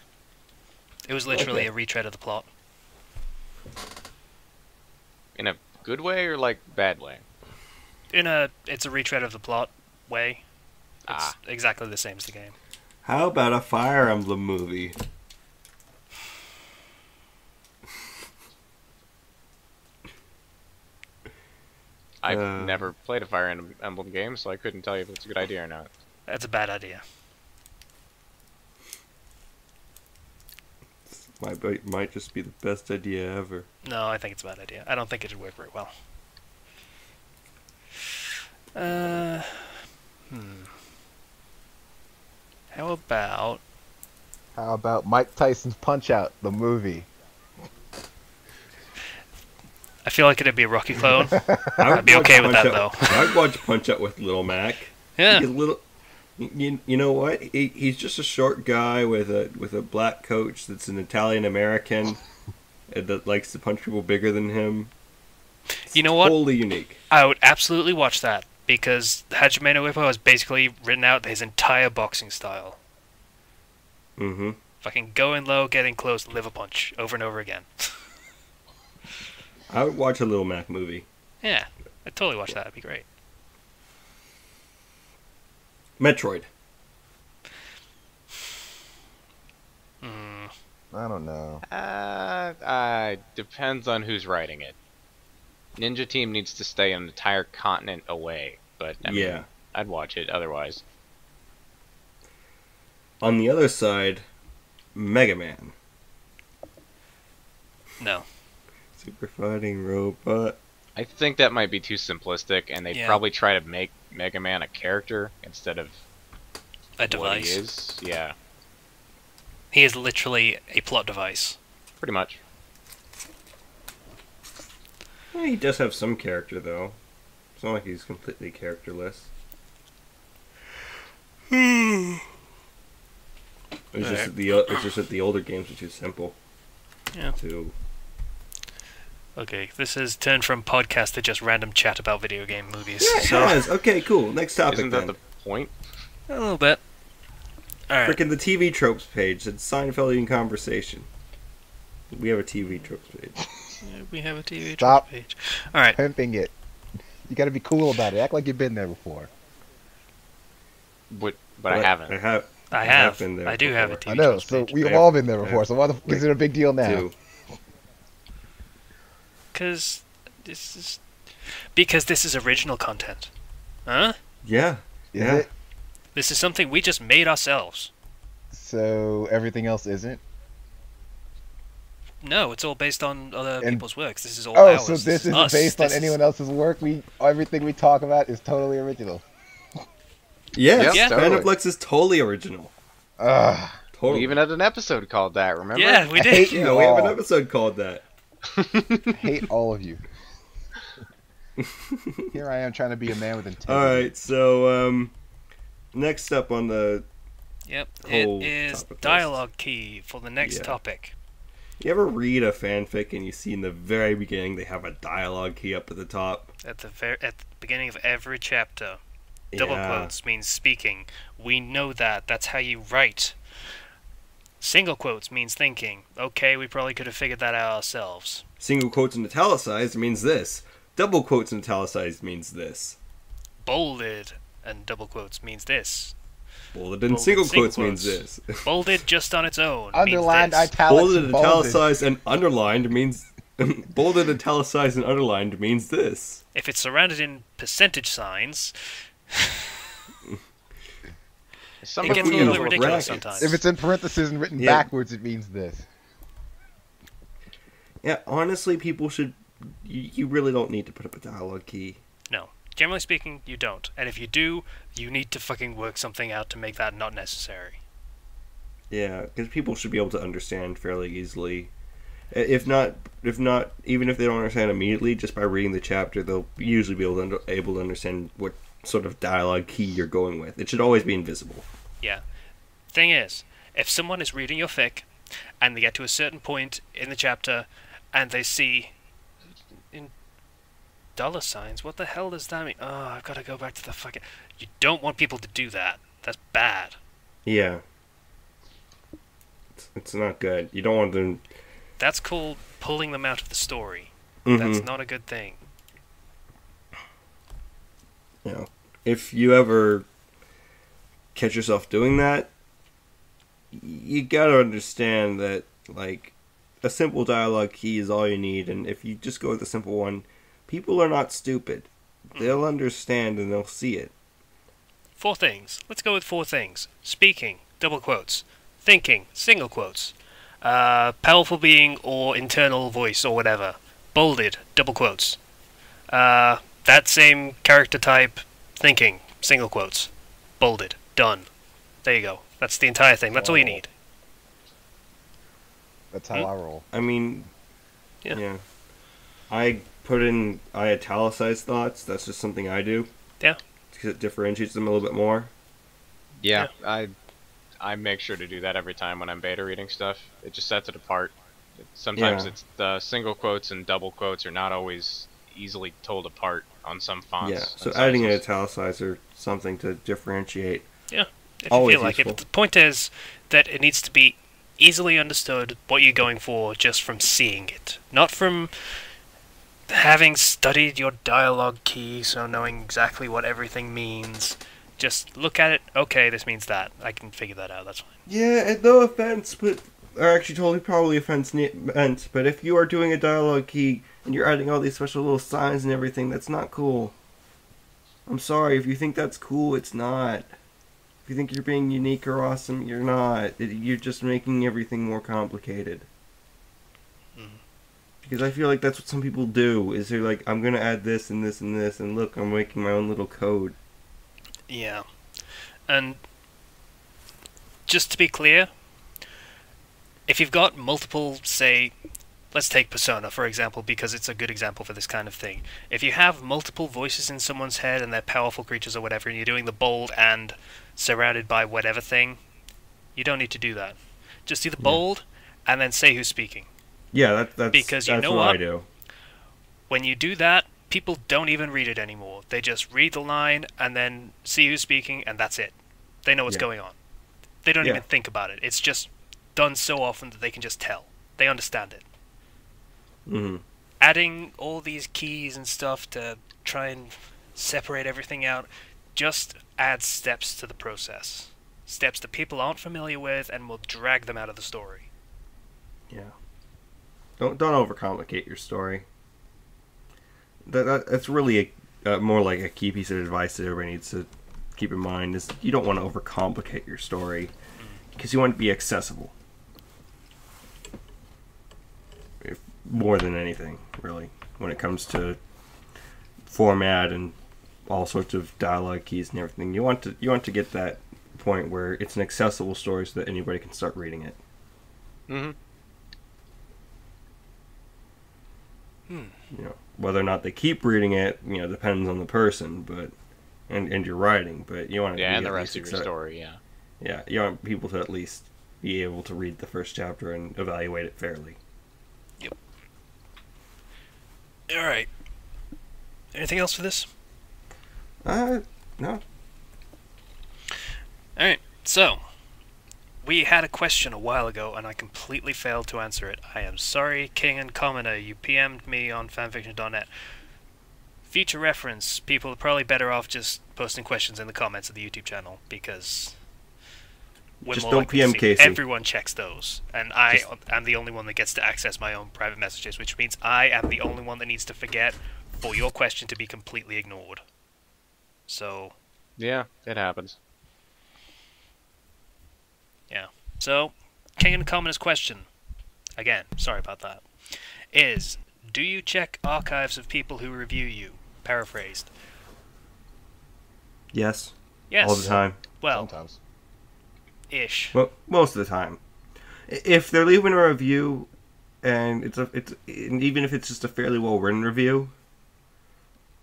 It was literally Okay. a retread of the plot. In a good way or like bad way? In a, it's a retread of the plot way. It's Ah. exactly the same as the game. How about a Fire Emblem movie? I've Uh. never played a Fire Emblem game, so I couldn't tell you if it's a good idea or not. That's a bad idea. Might might just be the best idea ever. No, I think it's a bad idea. I don't think it'd work very well. Uh, hmm. How about how about Mike Tyson's Punch Out, the movie? I feel like it'd be a Rocky clone. <laughs> I'd be okay with that, though. I'd watch Punch Out with Little Mac. yeah, He's little. You, you know what? He, he's just a short guy with a with a black coach that's an Italian American that likes to punch people bigger than him. you know what? Totally unique. I would absolutely watch that because Hajime no Ippo has basically written out his entire boxing style. Mm-hmm. Fucking going low, getting close, liver punch over and over again. <laughs> I would watch a Little Mac movie. yeah, I'd totally watch that. That'd be great. Metroid. Hmm. I don't know. Uh, uh, depends on who's writing it. Ninja Team needs to stay an entire continent away, but I mean, yeah. I'd watch it otherwise. On the other side, Mega Man. No. Super fighting robot. I think that might be too simplistic, and they'd Yeah. probably try to make Mega Man a character instead of A what he device. is. Yeah, He is literally a plot device. pretty much. Well, he does have some character though. It's not like he's completely characterless. Hmm. It's just that the it's just that the older games are too simple. Yeah. To Okay, this has turned from podcast to just random chat about video game movies. yeah, it so has. Okay, cool. Next topic Isn't that then. the point? a little bit. All right. Freaking the TV tropes page. It's Seinfeldian conversation. We have a TV tropes page. Yeah, We have a TV Stop. page. All right. Pimping it. You got to be cool about it. Act like you've been there before. But but I haven't. I have. I I have. have been there I do have a. TV I know. tropes So page. we've all been there before. So why the fuck is it a big deal now? Two. Because this is because this is original content. Huh? Yeah. Yeah. it? This is something we just made ourselves. So everything else isn't. No, it's all based on other And- people's works. This is all Oh, ours. so this isn't us. based on This is- anyone else's work. We everything we talk about is totally original. Yes, Yeah, totally. Panoplex is totally original. Ugh. Totally. We even had an episode called that. Remember? Yeah, we I did. hate yeah, you we have an all. episode called that. I <laughs> hate all of you. Here I am trying to be a man with integrity. All right, so um, next up on the, Yep. Whole It is topic list. dialogue key for the next Yeah. topic. you ever read a fanfic and you see in the very beginning they have a dialogue key up at the top? At the ver- at the beginning of every chapter, double yeah. quotes means speaking. We know that. That's how you write. Single quotes means thinking. Okay, we probably could have figured that out ourselves. Single quotes and italicized means this. Double quotes and italicized means this. Bolded and double quotes means this. Bolded and Bolded single single quotes means this. <laughs> Bolded just on its own. Underlined, means this. italics, Bolded, and bolded. italicized, and underlined means. <laughs> bolded, italicized, and underlined means this. If it's surrounded in percentage signs, <laughs> Some it gets a little ridiculous brackets. sometimes. If it's in parentheses and written Yeah. backwards, it means this. Yeah, honestly, people should. You, you really don't need to put up a dialogue key. No. Generally speaking, you don't. And if you do, you need to fucking work something out to make that not necessary. Yeah, because people should be able to understand fairly easily. If not, if not, even if they don't understand immediately, just by reading the chapter, they'll usually be able to, under, able to understand what sort of dialogue key you're going with. It should always be invisible. Yeah. Thing is, if someone is reading your fic and they get to a certain point in the chapter and they see in dollar signs, what the hell does that mean? Oh, I've got to go back to the fucking. You don't want people to do that. That's bad. Yeah, it's, it's not good. You don't want them. That's called pulling them out of the story. mhm. That's not a good thing. You know, if you ever catch yourself doing that, you gotta understand that like a simple dialogue key is all you need, and if you just go with a simple one, people are not stupid. They'll understand and they'll see it. Four things. Let's go with four things. Speaking, double quotes. Thinking, single quotes. Uh, powerful being or internal voice or whatever. Bolded, double quotes. Uh, that same character type, thinking, single quotes. Bolded, done. There you go. That's the entire thing. That's all you need. That's how Hmm? I roll. I mean, Yeah. yeah. I put in I italicize thoughts. That's just something I do. Yeah. Because it differentiates them a little bit more. Yeah, I I make sure to do that every time when I'm beta reading stuff. It just sets it apart. Sometimes Yeah. it's the single quotes and double quotes are not always easily told apart on some fonts. yeah. So adding an italicizer, something to differentiate. Yeah, if Always you feel like useful. it. But the point is that it needs to be easily understood what you're going for just from seeing it, not from having studied your dialogue key, so knowing exactly what everything means. Just look at it. Okay, this means that. I can figure that out. That's fine. Yeah, and no offense, but or actually totally probably offense meant. But if you are doing a dialogue key and you're adding all these special little signs and everything, that's not cool. I'm sorry if you think that's cool, it's not. If you think you're being unique or awesome, you're not. It, you're just making everything more complicated. Mhm. Because I feel like that's what some people do. Is they're like, I'm gonna add this and this and this, and look, I'm making my own little code. Yeah. And just to be clear, if you've got multiple, say, let's take Persona for example, because it's a good example for this kind of thing. If you have multiple voices in someone's head and they're powerful creatures or whatever, and you're doing the bold and surrounded by whatever thing, you don't need to do that. Just do the Yeah. bold and then say who's speaking. Yeah, that, that's Because you that's know what, I do. When you do that, people don't even read it anymore. They just read the line and then see who's speaking, and that's it. They know what's Yeah. going on. They don't Yeah. even think about it. It's just done so often that they can just tell. They understand it. hmm Adding all these keys and stuff to try and separate everything out just adds steps to the process. Steps that people aren't familiar with and will drag them out of the story. Yeah. Don't don't overcomplicate your story. That, that that's really a, uh, more like a key piece of advice that everybody needs to keep in mind is you don't want to overcomplicate your story because you want it to be accessible. More than anything, really, when it comes to format and all sorts of dialogue keys and everything, you want to you want to get that point where it's an accessible story so that anybody can start reading it. Mm-hmm. Hmm. You know, whether or not they keep reading it, you know, depends on the person, but and and your writing, but you want to Yeah, and the rest of your accept- story. Yeah. Yeah, you want people to at least be able to read the first chapter and evaluate it fairly. All right. Anything else for this? Uh, no. All right. So, we had a question a while ago, and I completely failed to answer it. I am sorry, King and Commoner. You PM'd me on fanfiction.net. Future reference: people are probably better off just posting questions in the comments of the YouTube channel because Just don't PM Casey. Everyone checks those, and I Just- am the only one that gets to access my own private messages, which means I am the only one that needs to forget for your question to be completely ignored. So, Yeah, it happens. Yeah. So, King and Commoner's question, again, sorry about that, is Do you check archives of people who review you? Paraphrased. Yes. Yes. All the time. Well, Sometimes. Ish. Well, most of the time. If they're leaving a review, and it's a it's and even if it's just a fairly well written review,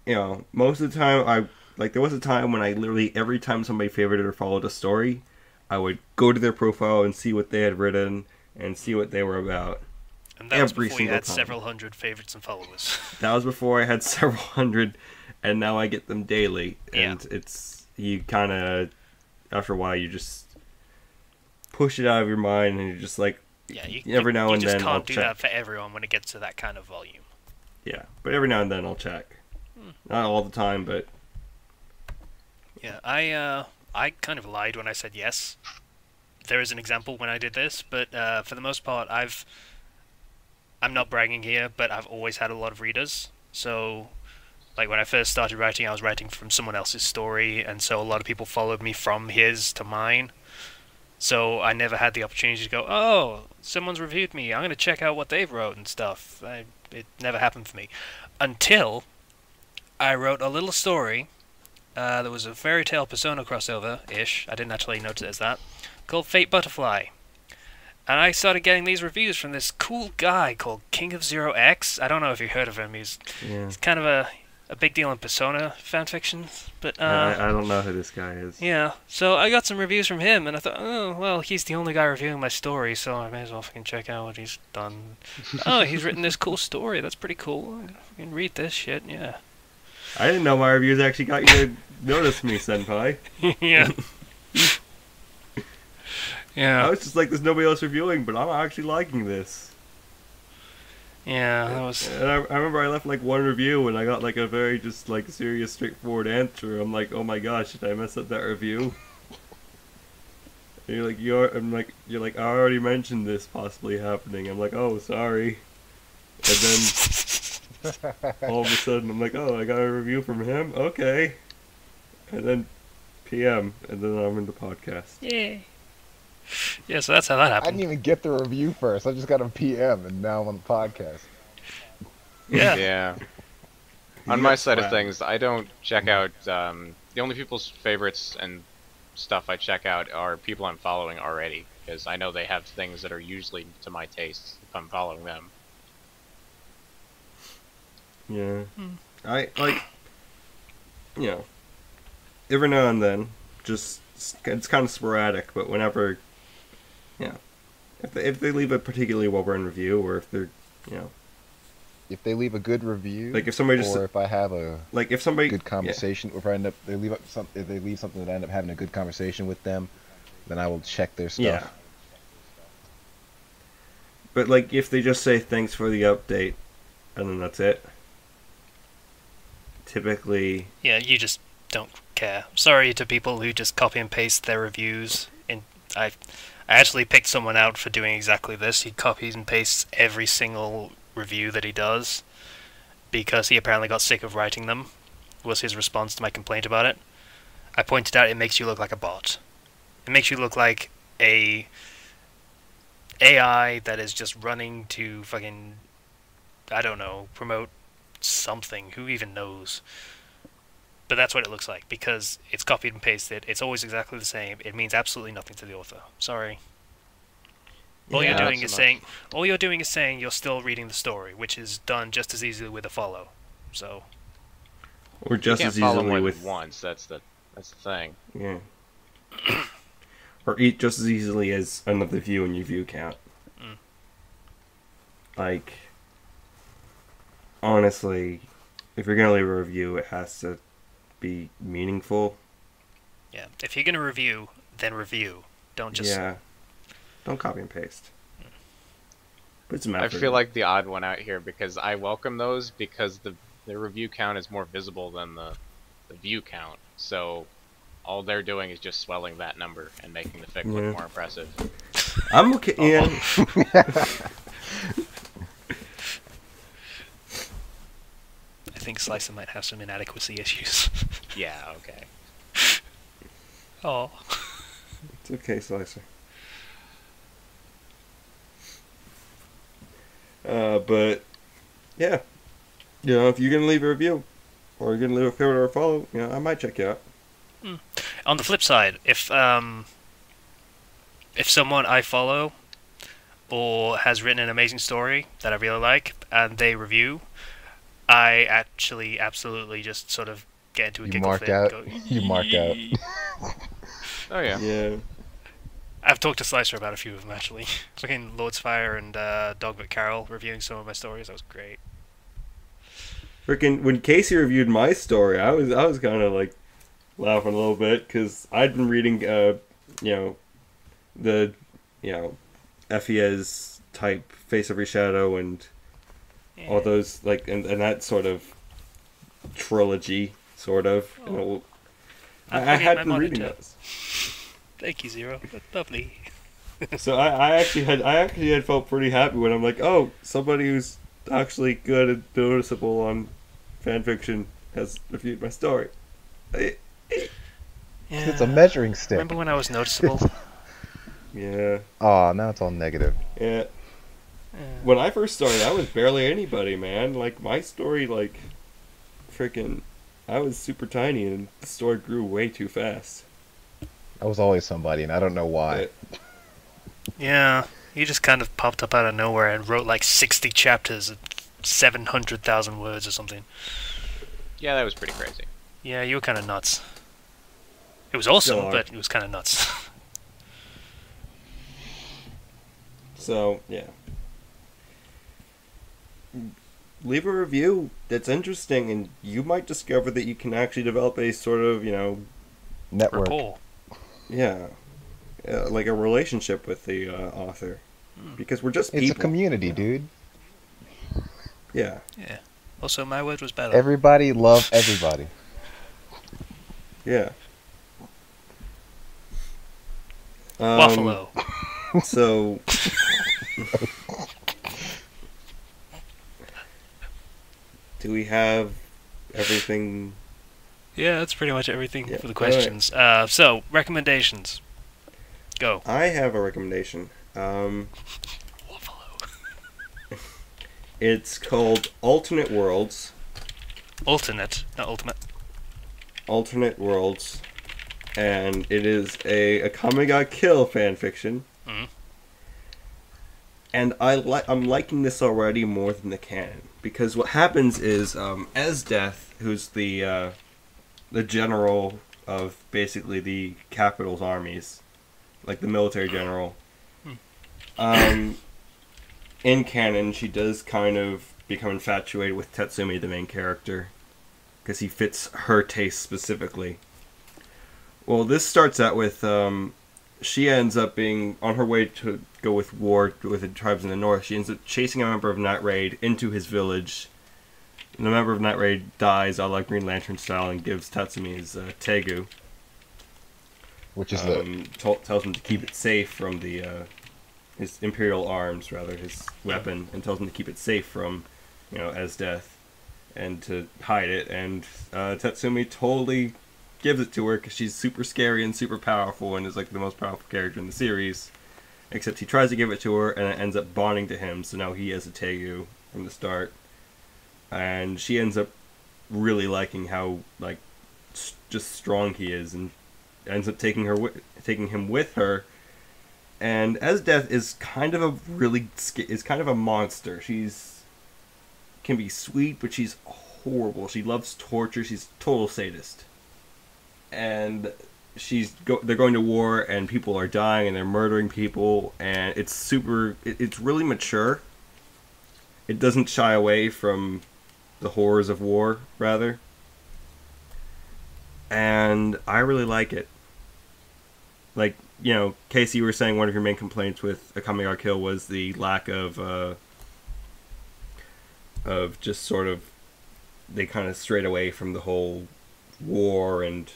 you know, most of the time I like there was a time when I literally every time somebody favorited or followed a story, I would go to their profile and see what they had written and see what they were about. And that was before you had time. several hundred favorites and followers. <laughs> That was before I had several hundred, and now I get them daily. Yeah. And it's you kind of after a while you just push it out of your mind, and you're just like, yeah, you, Every now you and just then can't I'll do check. that for everyone when it gets to that kind of volume. yeah. But every now and then I'll check. Hmm. Not all the time, but Yeah, I uh, I kind of lied when I said yes. There is an example when I did this, but uh, for the most part, I've I'm not bragging here, but I've always had a lot of readers. So, like when I first started writing, I was writing from someone else's story, and so a lot of people followed me from his to mine. So I never had the opportunity to go, oh, someone's reviewed me. I'm gonna check out what they've wrote and stuff. I, it never happened for me until I wrote a little story uh, there was a Fairy Tail persona crossover ish. I didn't actually notice it as that. Called Fate Butterfly. And I started getting these reviews from this cool guy called King of Zero X. I don't know if you heard of him. He's, yeah. he's kind of a, a big deal in Persona fanfiction. But, uh, I, I don't know who this guy is. yeah. So I got some reviews from him, and I thought, oh, well, he's the only guy reviewing my story, so I may as well fucking check out what he's done. <laughs> oh, he's written this cool story. That's pretty cool. I can read this shit, yeah. I didn't know my reviews actually got you to notice me, Senpai. <laughs> yeah. <laughs> yeah. I was just like, there's nobody else reviewing, but I'm actually liking this. Yeah, that was. And I, I remember I left like one review and I got like a very just like serious, straightforward answer. I'm like, oh my gosh, did I mess up that review? And you're like, you're, I'm like, you're like, I already mentioned this possibly happening. I'm like, oh, sorry. And then <laughs> all of a sudden, I'm like, oh, I got a review from him. Okay. And then PM, and then I'm in the podcast. Yay. <laughs> Yeah, so that's how that happened. I didn't even get the review first. I just got a PM, and now I'm on the podcast. Yeah. Yeah. On my side of things, I don't check out. Um, the only people's favorites and stuff I check out are people I'm following already, because I know they have things that are usually to my taste if I'm following them. Yeah. Hmm. I like, you know, every now and then, just it's kind of sporadic, but whenever, yeah, if they, if they leave a particularly well written review, or if they're, you know, If they leave a good review, like if somebody just or if I have a like if somebody good yeah, conversation, if I end up they leave up some, if they leave something that I end up having a good conversation with them, then I will check their stuff. Yeah. but like if they just say thanks for the update, and then that's it. Typically, Yeah, you just don't care. Sorry to people who just copy and paste their reviews. In I, I actually picked someone out for doing exactly this. He copies and pastes every single review that he does, because he apparently got sick of writing them. Was his response to my complaint about it. I pointed out it makes you look like a bot. It makes you look like a AI that is just running to fucking I don't know, promote something. Who even knows? But that's what it looks like because it's copied and pasted. It's always exactly the same. It means absolutely nothing to the author. Sorry. All Yeah, you're doing is so saying all you're doing is saying you're still reading the story, which is done just as easily with a follow. So Or just you can't as follow easily more with than once. That's the that's the thing. yeah. or eat just as easily as another view in your view count. Mm. Like, honestly, if you're gonna leave a review, it has to be meaningful. yeah, if you're gonna review, then review. Don't just yeah. Don't copy and paste. Put some I feel like the odd one out here because I welcome those because the the review count is more visible than the the view count. So all they're doing is just swelling that number and making the fic Yeah. look more impressive. I'm okay. Oh. Yeah. <laughs> <laughs> think Slicer might have some inadequacy issues. <laughs> Yeah, okay. <laughs> oh. It's okay, Slicer. Uh, but yeah, you know, if you're gonna leave a review or you're gonna leave a favorite or a follow, you know, I might check you out. On the flip side, if um if someone I follow or has written an amazing story that I really like and they review, I actually absolutely just sort of get into a You giggle mark fit out- and go, <laughs> you mark out. <laughs> Oh yeah. Yeah, I've talked to Slicer about a few of them actually. <laughs> Fucking Lord's Fire and uh, Dog Carol reviewing some of my stories. That was great. freaking when Casey reviewed my story, I was I was kind of like laughing a little bit because I'd been reading, uh, you know, the you know, Effie's type Face Every Shadow and Yeah. all those like and, and that sort of trilogy sort of you know, I'm I, I had my been reading monitor. those Thank you, Zero. That's lovely. <laughs> so I, I actually had I actually had felt pretty happy when I'm like oh somebody who's actually good and noticeable on fan fiction has reviewed my story I- Yeah. It's a measuring stick. Remember when I was <laughs> noticeable? <laughs> yeah Oh, now it's all negative. yeah Yeah. When I first started I was barely anybody man like my story like freaking I was super tiny and the story grew way too fast I was always somebody, and I don't know why. But- Yeah, you just kind of popped up out of nowhere and wrote like 60 chapters of 700,000 words or something. Yeah, that was pretty crazy. Yeah, you were kind of nuts. It was awesome, Still are. but it was kind of nuts. <laughs> So yeah, leave a review that's interesting, and you might discover that you can actually develop a sort of you know Network. Rapport. yeah, uh, like a relationship with the uh, author, because we're just It's people. a community, dude. yeah, Yeah. Also, my word was better. Everybody love everybody. yeah. Um, Buffalo. So. <laughs> <laughs> Do we have everything? Yeah, that's pretty much everything Yeah, for the questions. Uh, so, recommendations. Go. I have a recommendation. Um, <laughs> <laughs> it's called Alternate Worlds. Alternate, not ultimate. Alternate Worlds, and it is a Akame ga Kill fan fiction. And I like I'm liking this already more than the canon because what happens is um, Esdeath, who's the uh, the general of basically the capital's armies, like the military general. Um, in canon, she does kind of become infatuated with Tatsumi, the main character, because he fits her taste specifically. Well, this starts out with um, she ends up being on her way to go with war with the tribes in the north. She ends up chasing a member of Night Raid into his village. And the member of Night Raid dies, a la Green Lantern style, and gives Tatsumi his uh, Teigu. Which is the Um, t- tells him to keep it safe from the uh, his Imperial arms, rather his weapon, and tells him to keep it safe from, you know, Esdeath, and to hide it. And uh, Tatsumi totally gives it to her because she's super scary and super powerful and is like the most powerful character in the series. Except he tries to give it to her and it ends up bonding to him, so now he has a Teigu from the start. And she ends up really liking how like just strong he is and ends up taking her wi- taking him with her. And Esdeath is kind of a really is kind of a monster. She's can be sweet, but she's horrible. She loves torture. She's total sadist. And she's go- they're going to war and people are dying and they're murdering people and it's super it, it's really mature. It doesn't shy away from the horrors of war rather. And I really like it. Like, you know, Casey, you were saying one of your main complaints with Akame ga Kill was the lack of uh of just sort of they kind of strayed away from the whole war and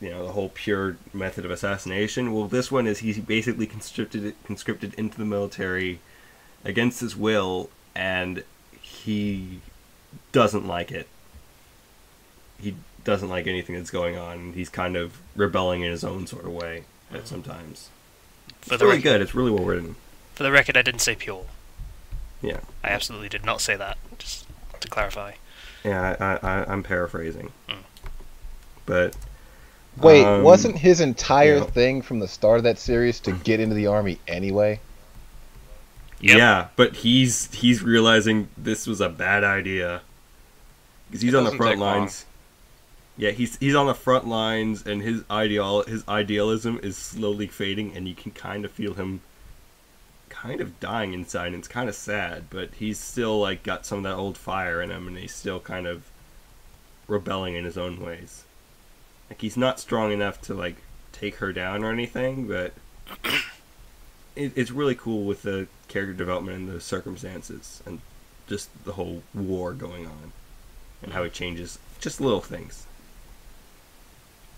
you know the whole pure method of assassination. Well, this one is he basically conscripted conscripted into the military against his will, and he doesn't like it. He doesn't like anything that's going on. He's kind of rebelling in his own sort of way at sometimes. For It's really record, good. It's really well written. for the record, I didn't say pure. Yeah. I absolutely did not say that. Just to clarify. Yeah, I, I, I'm paraphrasing, Mm. but Wait, Um, wasn't his entire yeah. thing from the start of that series to get into the army anyway? Yep. Yeah, but he's he's realizing this was a bad idea because he's It on the front take long. lines. Yeah, he's he's on the front lines, and his ideal his idealism is slowly fading, and you can kind of feel him kind of dying inside. And it's kind of sad, but he's still like got some of that old fire in him, and he's still kind of rebelling in his own ways. Like he's not strong enough to like take her down or anything, but <clears throat> it, it's really cool with the character development and the circumstances and just the whole war going on and how it changes just little things.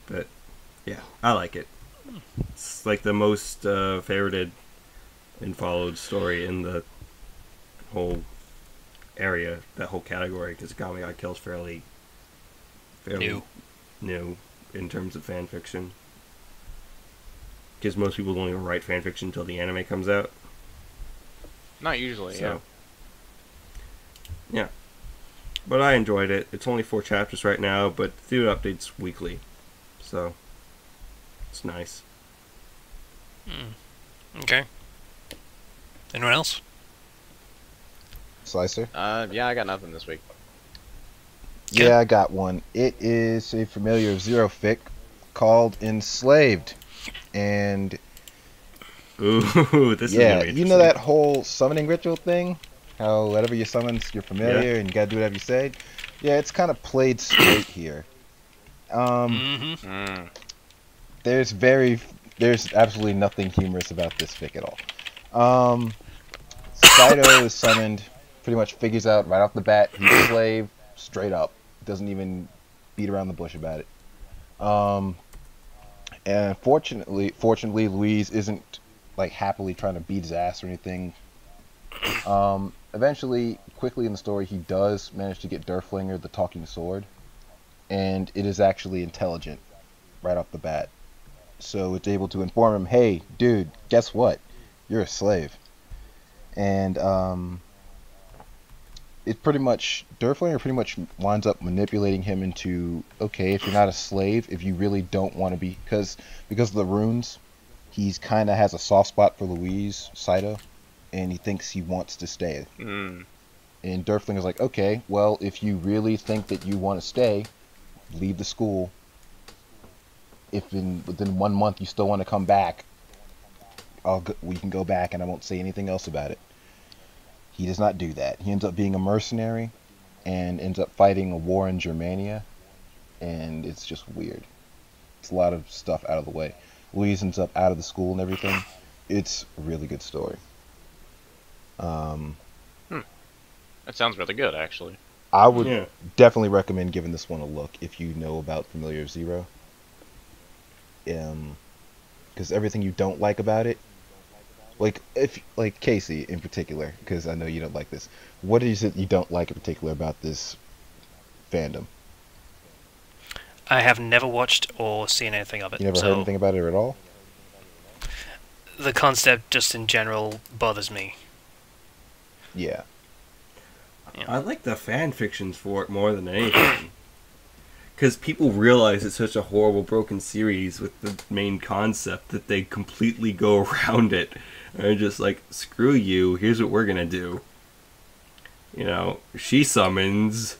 But yeah i like it. It's like the most uh, favorited and followed story in the whole area that whole category because ga Kill's fairly fairly New. new in terms of fan fiction because most people don't even write fan fiction until the anime comes out Not usually, so, yeah. But I enjoyed it. It's only four chapters right now, but the updates weekly, so it's nice. Okay. Anyone else? Slicer? Uh, yeah, I got nothing this week. Okay. Yeah, I got one. It is a familiar of Zero fic called Enslaved. And Ooh, <laughs> this is yeah, gonna you know that whole summoning ritual thing? How whatever you summons, you're familiar and you gotta do whatever you say? Yeah, it's kind of played straight <coughs> here. Um, Mm-hmm. Mm. there's very there's absolutely nothing humorous about this fic at all. Um, Saito is summoned, pretty much figures out right off the bat he's a <coughs> slave, straight up. Doesn't even beat around the bush about it. Um, and fortunately, fortunately, Louise isn't like happily trying to beat his ass or anything. Um, eventually, quickly in the story, he does manage to get Derflinger, the talking sword, and it is actually intelligent right off the bat. So it's able to inform him, hey, dude, guess what? You're a slave. And um, it pretty much, Derflinger pretty much winds up manipulating him into, okay, if you're not a slave, if you really don't want to be, because because of the runes, he's kind of has a soft spot for Louise Saito, and he thinks he wants to stay. Mm. And Derflinger's like, okay, well, if you really think that you want to stay, leave the school. If in within one month you still want to come back, I'll go, we can go back and I won't say anything else about it. He does not do that. He ends up being a mercenary and ends up fighting a war in Germania, and it's just weird. It's a lot of stuff out of the way. Louise ends up out of the school and everything. It's a really good story. Um, That sounds really good, actually. I would Yeah. definitely recommend giving this one a look if you know about Familiar Zero. Um, because everything you don't like about it, like if like Casey in particular, because I know you don't like this. What is it you don't like in particular about this fandom? I have never watched or seen anything of it. You never so heard anything about it at all? the concept, just in general, bothers me. Yeah. I like the fan fictions for it more than anything. <clears throat> Because people realize it's such a horrible, broken series with the main concept that they completely go <laughs> around it. And they're just like, screw you, here's what we're gonna do. You know, she summons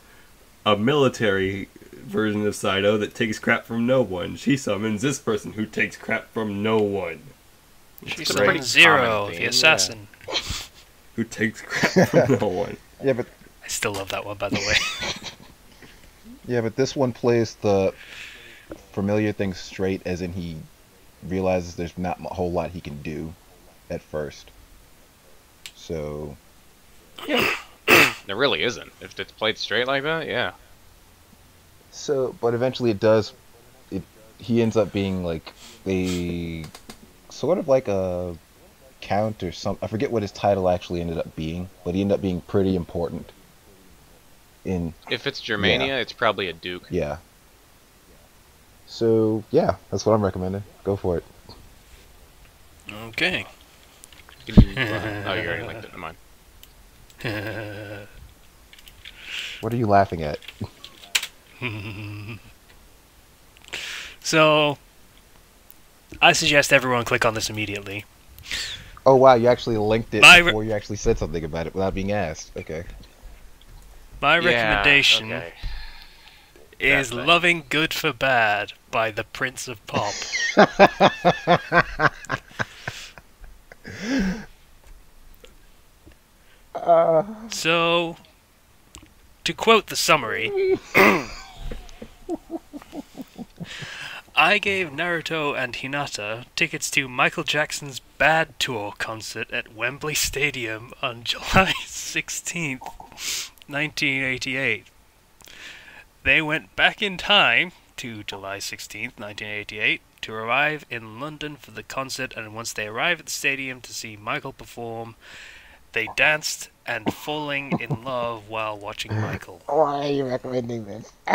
a military version of Saito that takes crap from no one. She summons this person who takes crap from no one. She It's a pretty summons Zero, common theme, the yeah. assassin. Who takes crap from no <laughs> one. Yeah, but I still love that one, by the way. <laughs> yeah, but this one plays the familiar thing straight, as in he realizes there's not a whole lot he can do at first. So There really isn't. If it's played straight like that, yeah. So, but eventually it does. It he ends up being like a sort of like a count or some. I forget what his title actually ended up being, but he ended up being pretty important. In If it's Germania, it's probably a Duke. yeah. So yeah, that's what I'm recommending. Go for it. okay. Can <laughs> you, oh, you already linked it. Never mind. <laughs> What are you laughing at? <laughs> so, I suggest everyone click on this immediately. Oh wow, you actually linked it My re- before you actually said something about it without being asked. Okay. My Yeah, recommendation okay. is That thing. Loving Good for Bad by the Prince of Pop. So, to quote the summary, I gave Naruto and Hinata tickets to Michael Jackson's Bad Tour concert at Wembley Stadium on <laughs> July 16th, 1988. They went back in time to July 16th, 1988, to arrive in London for the concert, and once they arrive at the stadium to see Michael perform, they danced and falling in love while watching Michael. <laughs> Why are you recommending this? <laughs>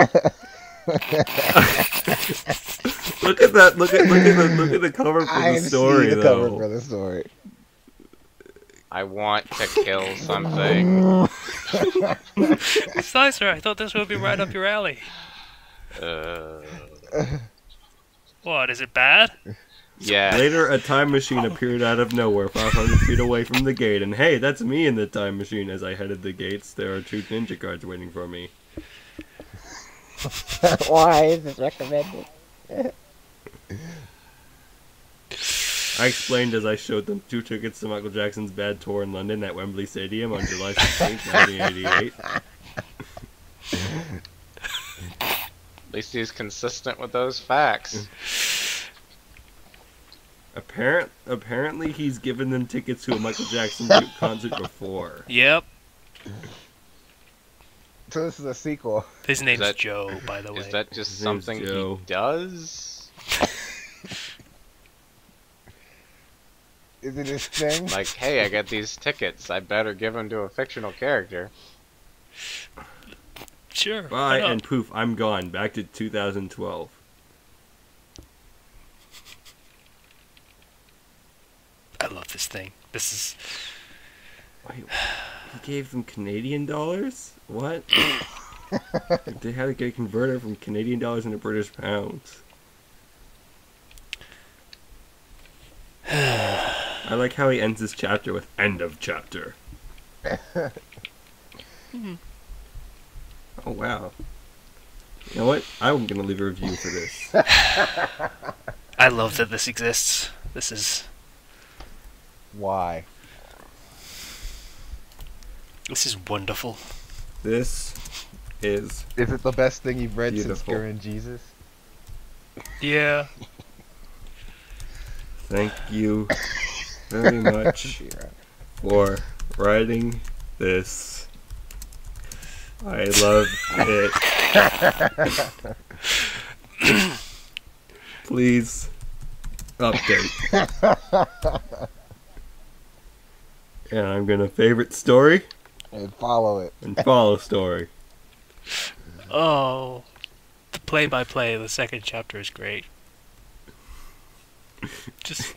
Look at that! Look at look at the look at the cover for <laughs> I the see story, the though. cover for the story. I want to kill something. Slicer, I thought this would be right up your alley. Uh, What, is it bad? yeah. Later, a time machine appeared out of nowhere, 500 feet away from the gate, and hey, that's me in the time machine. As I headed the gates, there are two ninja guards waiting for me. <laughs> Why is this recommended? I explained as I showed them two tickets to Michael Jackson's Bad Tour in London at Wembley Stadium on July 16th, 1988. <laughs> At least he's consistent with those facts. <sighs> Apparent, apparently, he's given them tickets to a Michael Jackson <laughs> concert before. Yep. So this is a sequel. His name's that- Joe, by the way. Is that just His something Joe. he does? <laughs> Is it his thing? Like, hey, I got these tickets. I better give them to a fictional character. <sighs> <laughs> Sure. Bye, and poof, I'm gone. Back to 2012. I love this thing. This is. Wait, he gave them Canadian dollars? What? <coughs> they had to get a converter from Canadian dollars into British pounds. <sighs> I like how he ends his chapter with end of chapter. <laughs> Mm-hmm. Oh wow. You know what? I'm gonna leave a review for this. <laughs> I love that this exists. This is. Why? This is wonderful. This is Is it the best thing you've read since Beautiful. Gurren Jesus? Yeah. thank you very <laughs> much for writing this. I love it. <laughs> Please update. and I'm gonna favorite story And follow it. and follow story. Oh. The play by play. The second chapter is great. Just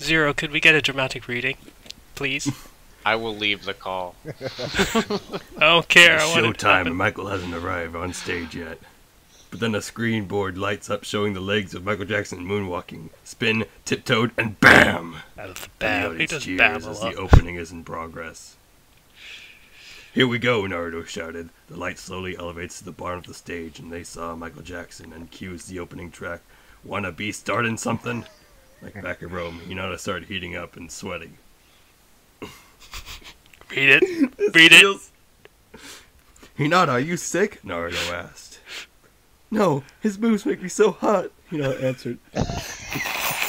zero. Could we get a dramatic reading, please? I will leave the call. <laughs> I don't care. I want it to Showtime, and Michael hasn't arrived on stage yet. But then a screen board lights up showing the legs of Michael Jackson moonwalking, spin, tiptoed, and BAM! Out of the bam. He audience does cheers bam as the opening is in progress. Here we go, Naruto shouted. The light slowly elevates to the bottom of the stage, and they saw Michael Jackson and cues the opening track. Wanna be starting something? Like back in Rome, Hinata started heating up and sweating. Read it. <laughs> Read it. feels- Hinata, are you sick? Naruto asked. No, his moves make me so hot, Hinata answered. <laughs>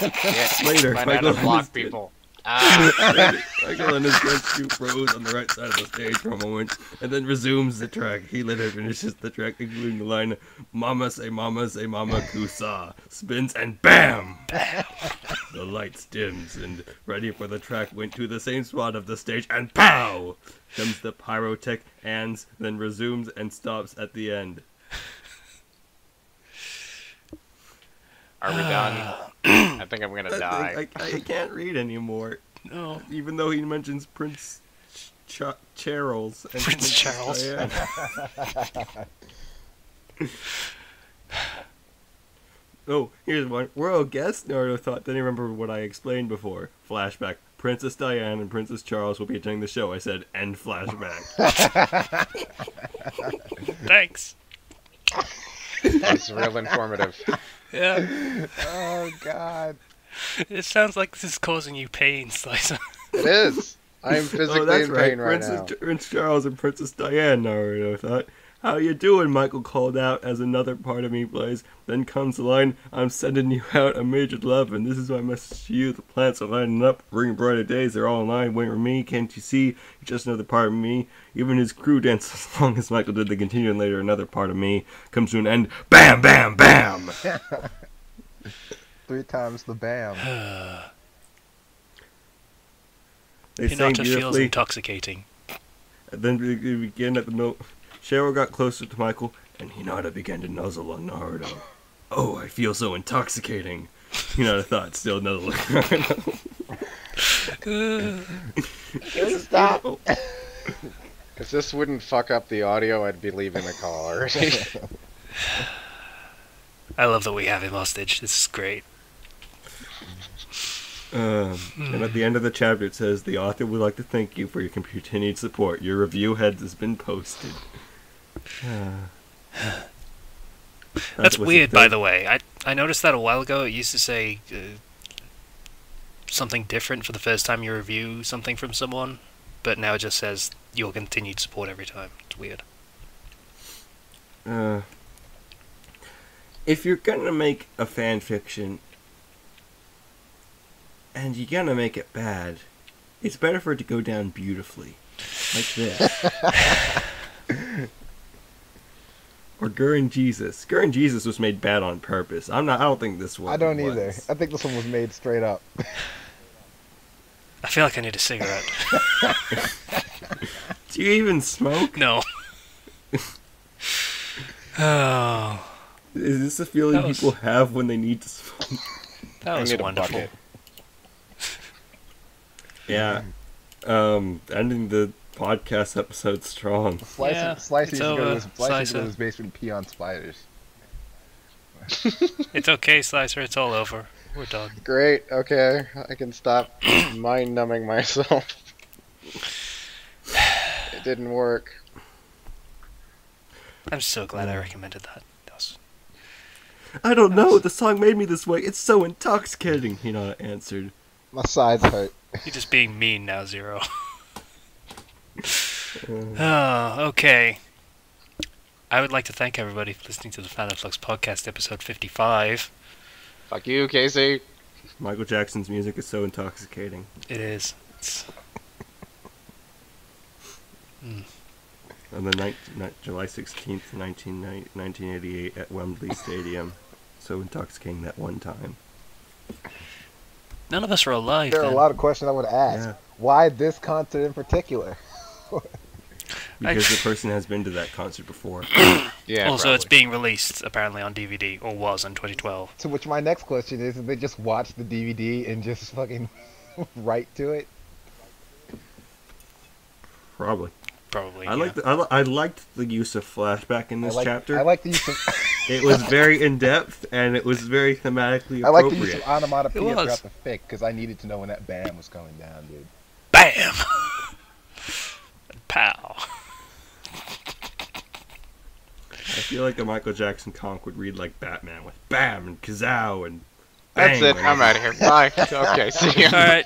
Yeah, Later, Learn how Michael to block people. Ah, Michael <laughs> and his rescue froze on the right side of the stage for a moment, and then resumes the track. He later finishes the track, including the line, Mama say mama say mama kusa, spins and BAM! <laughs> the lights dims, and ready for the track went to the same spot of the stage, and POW! Comes the pyrotech, ends, then resumes and stops at the end. Are we done? <sighs> I think I'm gonna I, die. I, I can't read anymore, No. even though he mentions Prince Ch- Ch- Charles. And Prince Charles. Diana. <laughs> Oh, here's one. We're Royal guest, Naruto thought. Then he remembered what I explained before. Flashback. Princess Diane and Princess Charles will be attending the show. I said, end flashback. <laughs> Thanks. <laughs> It's real informative. Yeah. Oh God. It sounds like this is causing you pain, Slicer. It is. I am physically <laughs> oh, that's in right. pain right Princess now. Prince Charles and Princess Diane, Naruto thought. How you doing? Michael called out as another part of me plays. Then comes the line, I'm sending you out a major love, and this is my message to you. The planets are lining up, bringing brighter days. They're all in line, waiting for me. Can't you see? You're just another part of me. Even his crew danced <laughs> as long as Michael did. They continue, and later another part of me comes to an end. Bam, bam, bam! <laughs> Three times the bam. <sighs> They sang Hinata feels intoxicating. And then we we begin at the middle. Cheryl got closer to Michael, and Hinata began to nuzzle on Naruto. Oh, I feel so intoxicating. Hinata thought, still nuzzling Naruto. <laughs> Stop. Oh, If this wouldn't fuck up the audio, I'd be leaving the call already. <laughs> I love that we have him hostage. This is great. Um, and at the end of the chapter, it says, The author would like to thank you for your continued support. Your review head has been posted. That's weird, by the way. I I noticed that a while ago. It used to say uh, something different for the first time you review something from someone, but now it just says your continued support every time. It's weird. Uh, if you're gonna make a fan fiction and you're gonna make it bad, it's better for it to go down beautifully, like this. <laughs> or Gurren Jesus. Gurren Jesus was made bad on purpose. I'm not. I don't think this one. I don't either. I think this one was made straight up. I feel like I need a cigarette. <laughs> Do you even smoke? no. oh, <laughs> Is this a feeling was- people have when they need to smoke? that I was wonderful. Yeah. Um, ending the podcast episode strong. Slice, Yeah, slice it's used to go to over. his, Slice used to go Slicer. to his basement and pee on spiders. <laughs> It's okay, Slicer. It's all over. We're done. Great. Okay, I can stop <coughs> mind numbing myself. it didn't work. I'm so glad I recommended that. That was I don't know. The song made me this way. It's so intoxicating. Hina answered. My sides hurt. You're just being mean now, Zero. <laughs> Uh, Oh, okay. I would like to thank everybody for listening to the Fan Flux podcast, episode 55. Fuck you, Casey. Michael Jackson's music is so intoxicating. It is. It's, On the night, night, July 16th, 19, 1988, at Wembley Stadium. So intoxicating that one time. none of us are alive. There are a lot of questions I would ask. Yeah. Why this concert in particular? <laughs> because the person has been to that concert before. <coughs> Yeah. also, it's being released apparently on DVD, or was in 2012. To which my next question is: Did they just watch the DVD and just fucking <laughs> write to it? Probably. Probably. I yeah. like. I, li- I liked the use of flashback in this I like, chapter. I like the use of <laughs> it was very in depth and it was very thematically appropriate. I like the use appropriate. of onomatopoeia It was. throughout the fic because I needed to know when that bam was coming down, dude. Bam! Pow. I feel like a Michael Jackson conk would read like Batman with bam and kazow and. That's bang it. I'm out of here. Bye. <laughs> okay. See ya. Alright,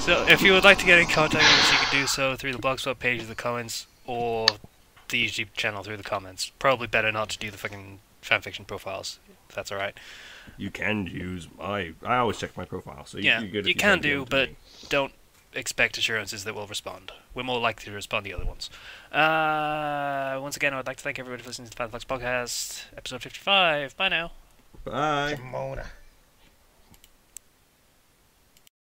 so if you would like to get in contact with us, you can do so through the Blogspot page of the comments, or the YouTube channel through the comments. Probably better not to do the fucking fanfiction profiles, if that's alright. You can use I. I always check my profile, so Yeah, you're good. if you can don't do, but me. don't expect assurances that we'll respond. We're more likely to respond the other ones. Uh, once again, I would like to thank everybody for listening to the Fan Flux Podcast, episode 55. Bye now. bye. Jamona.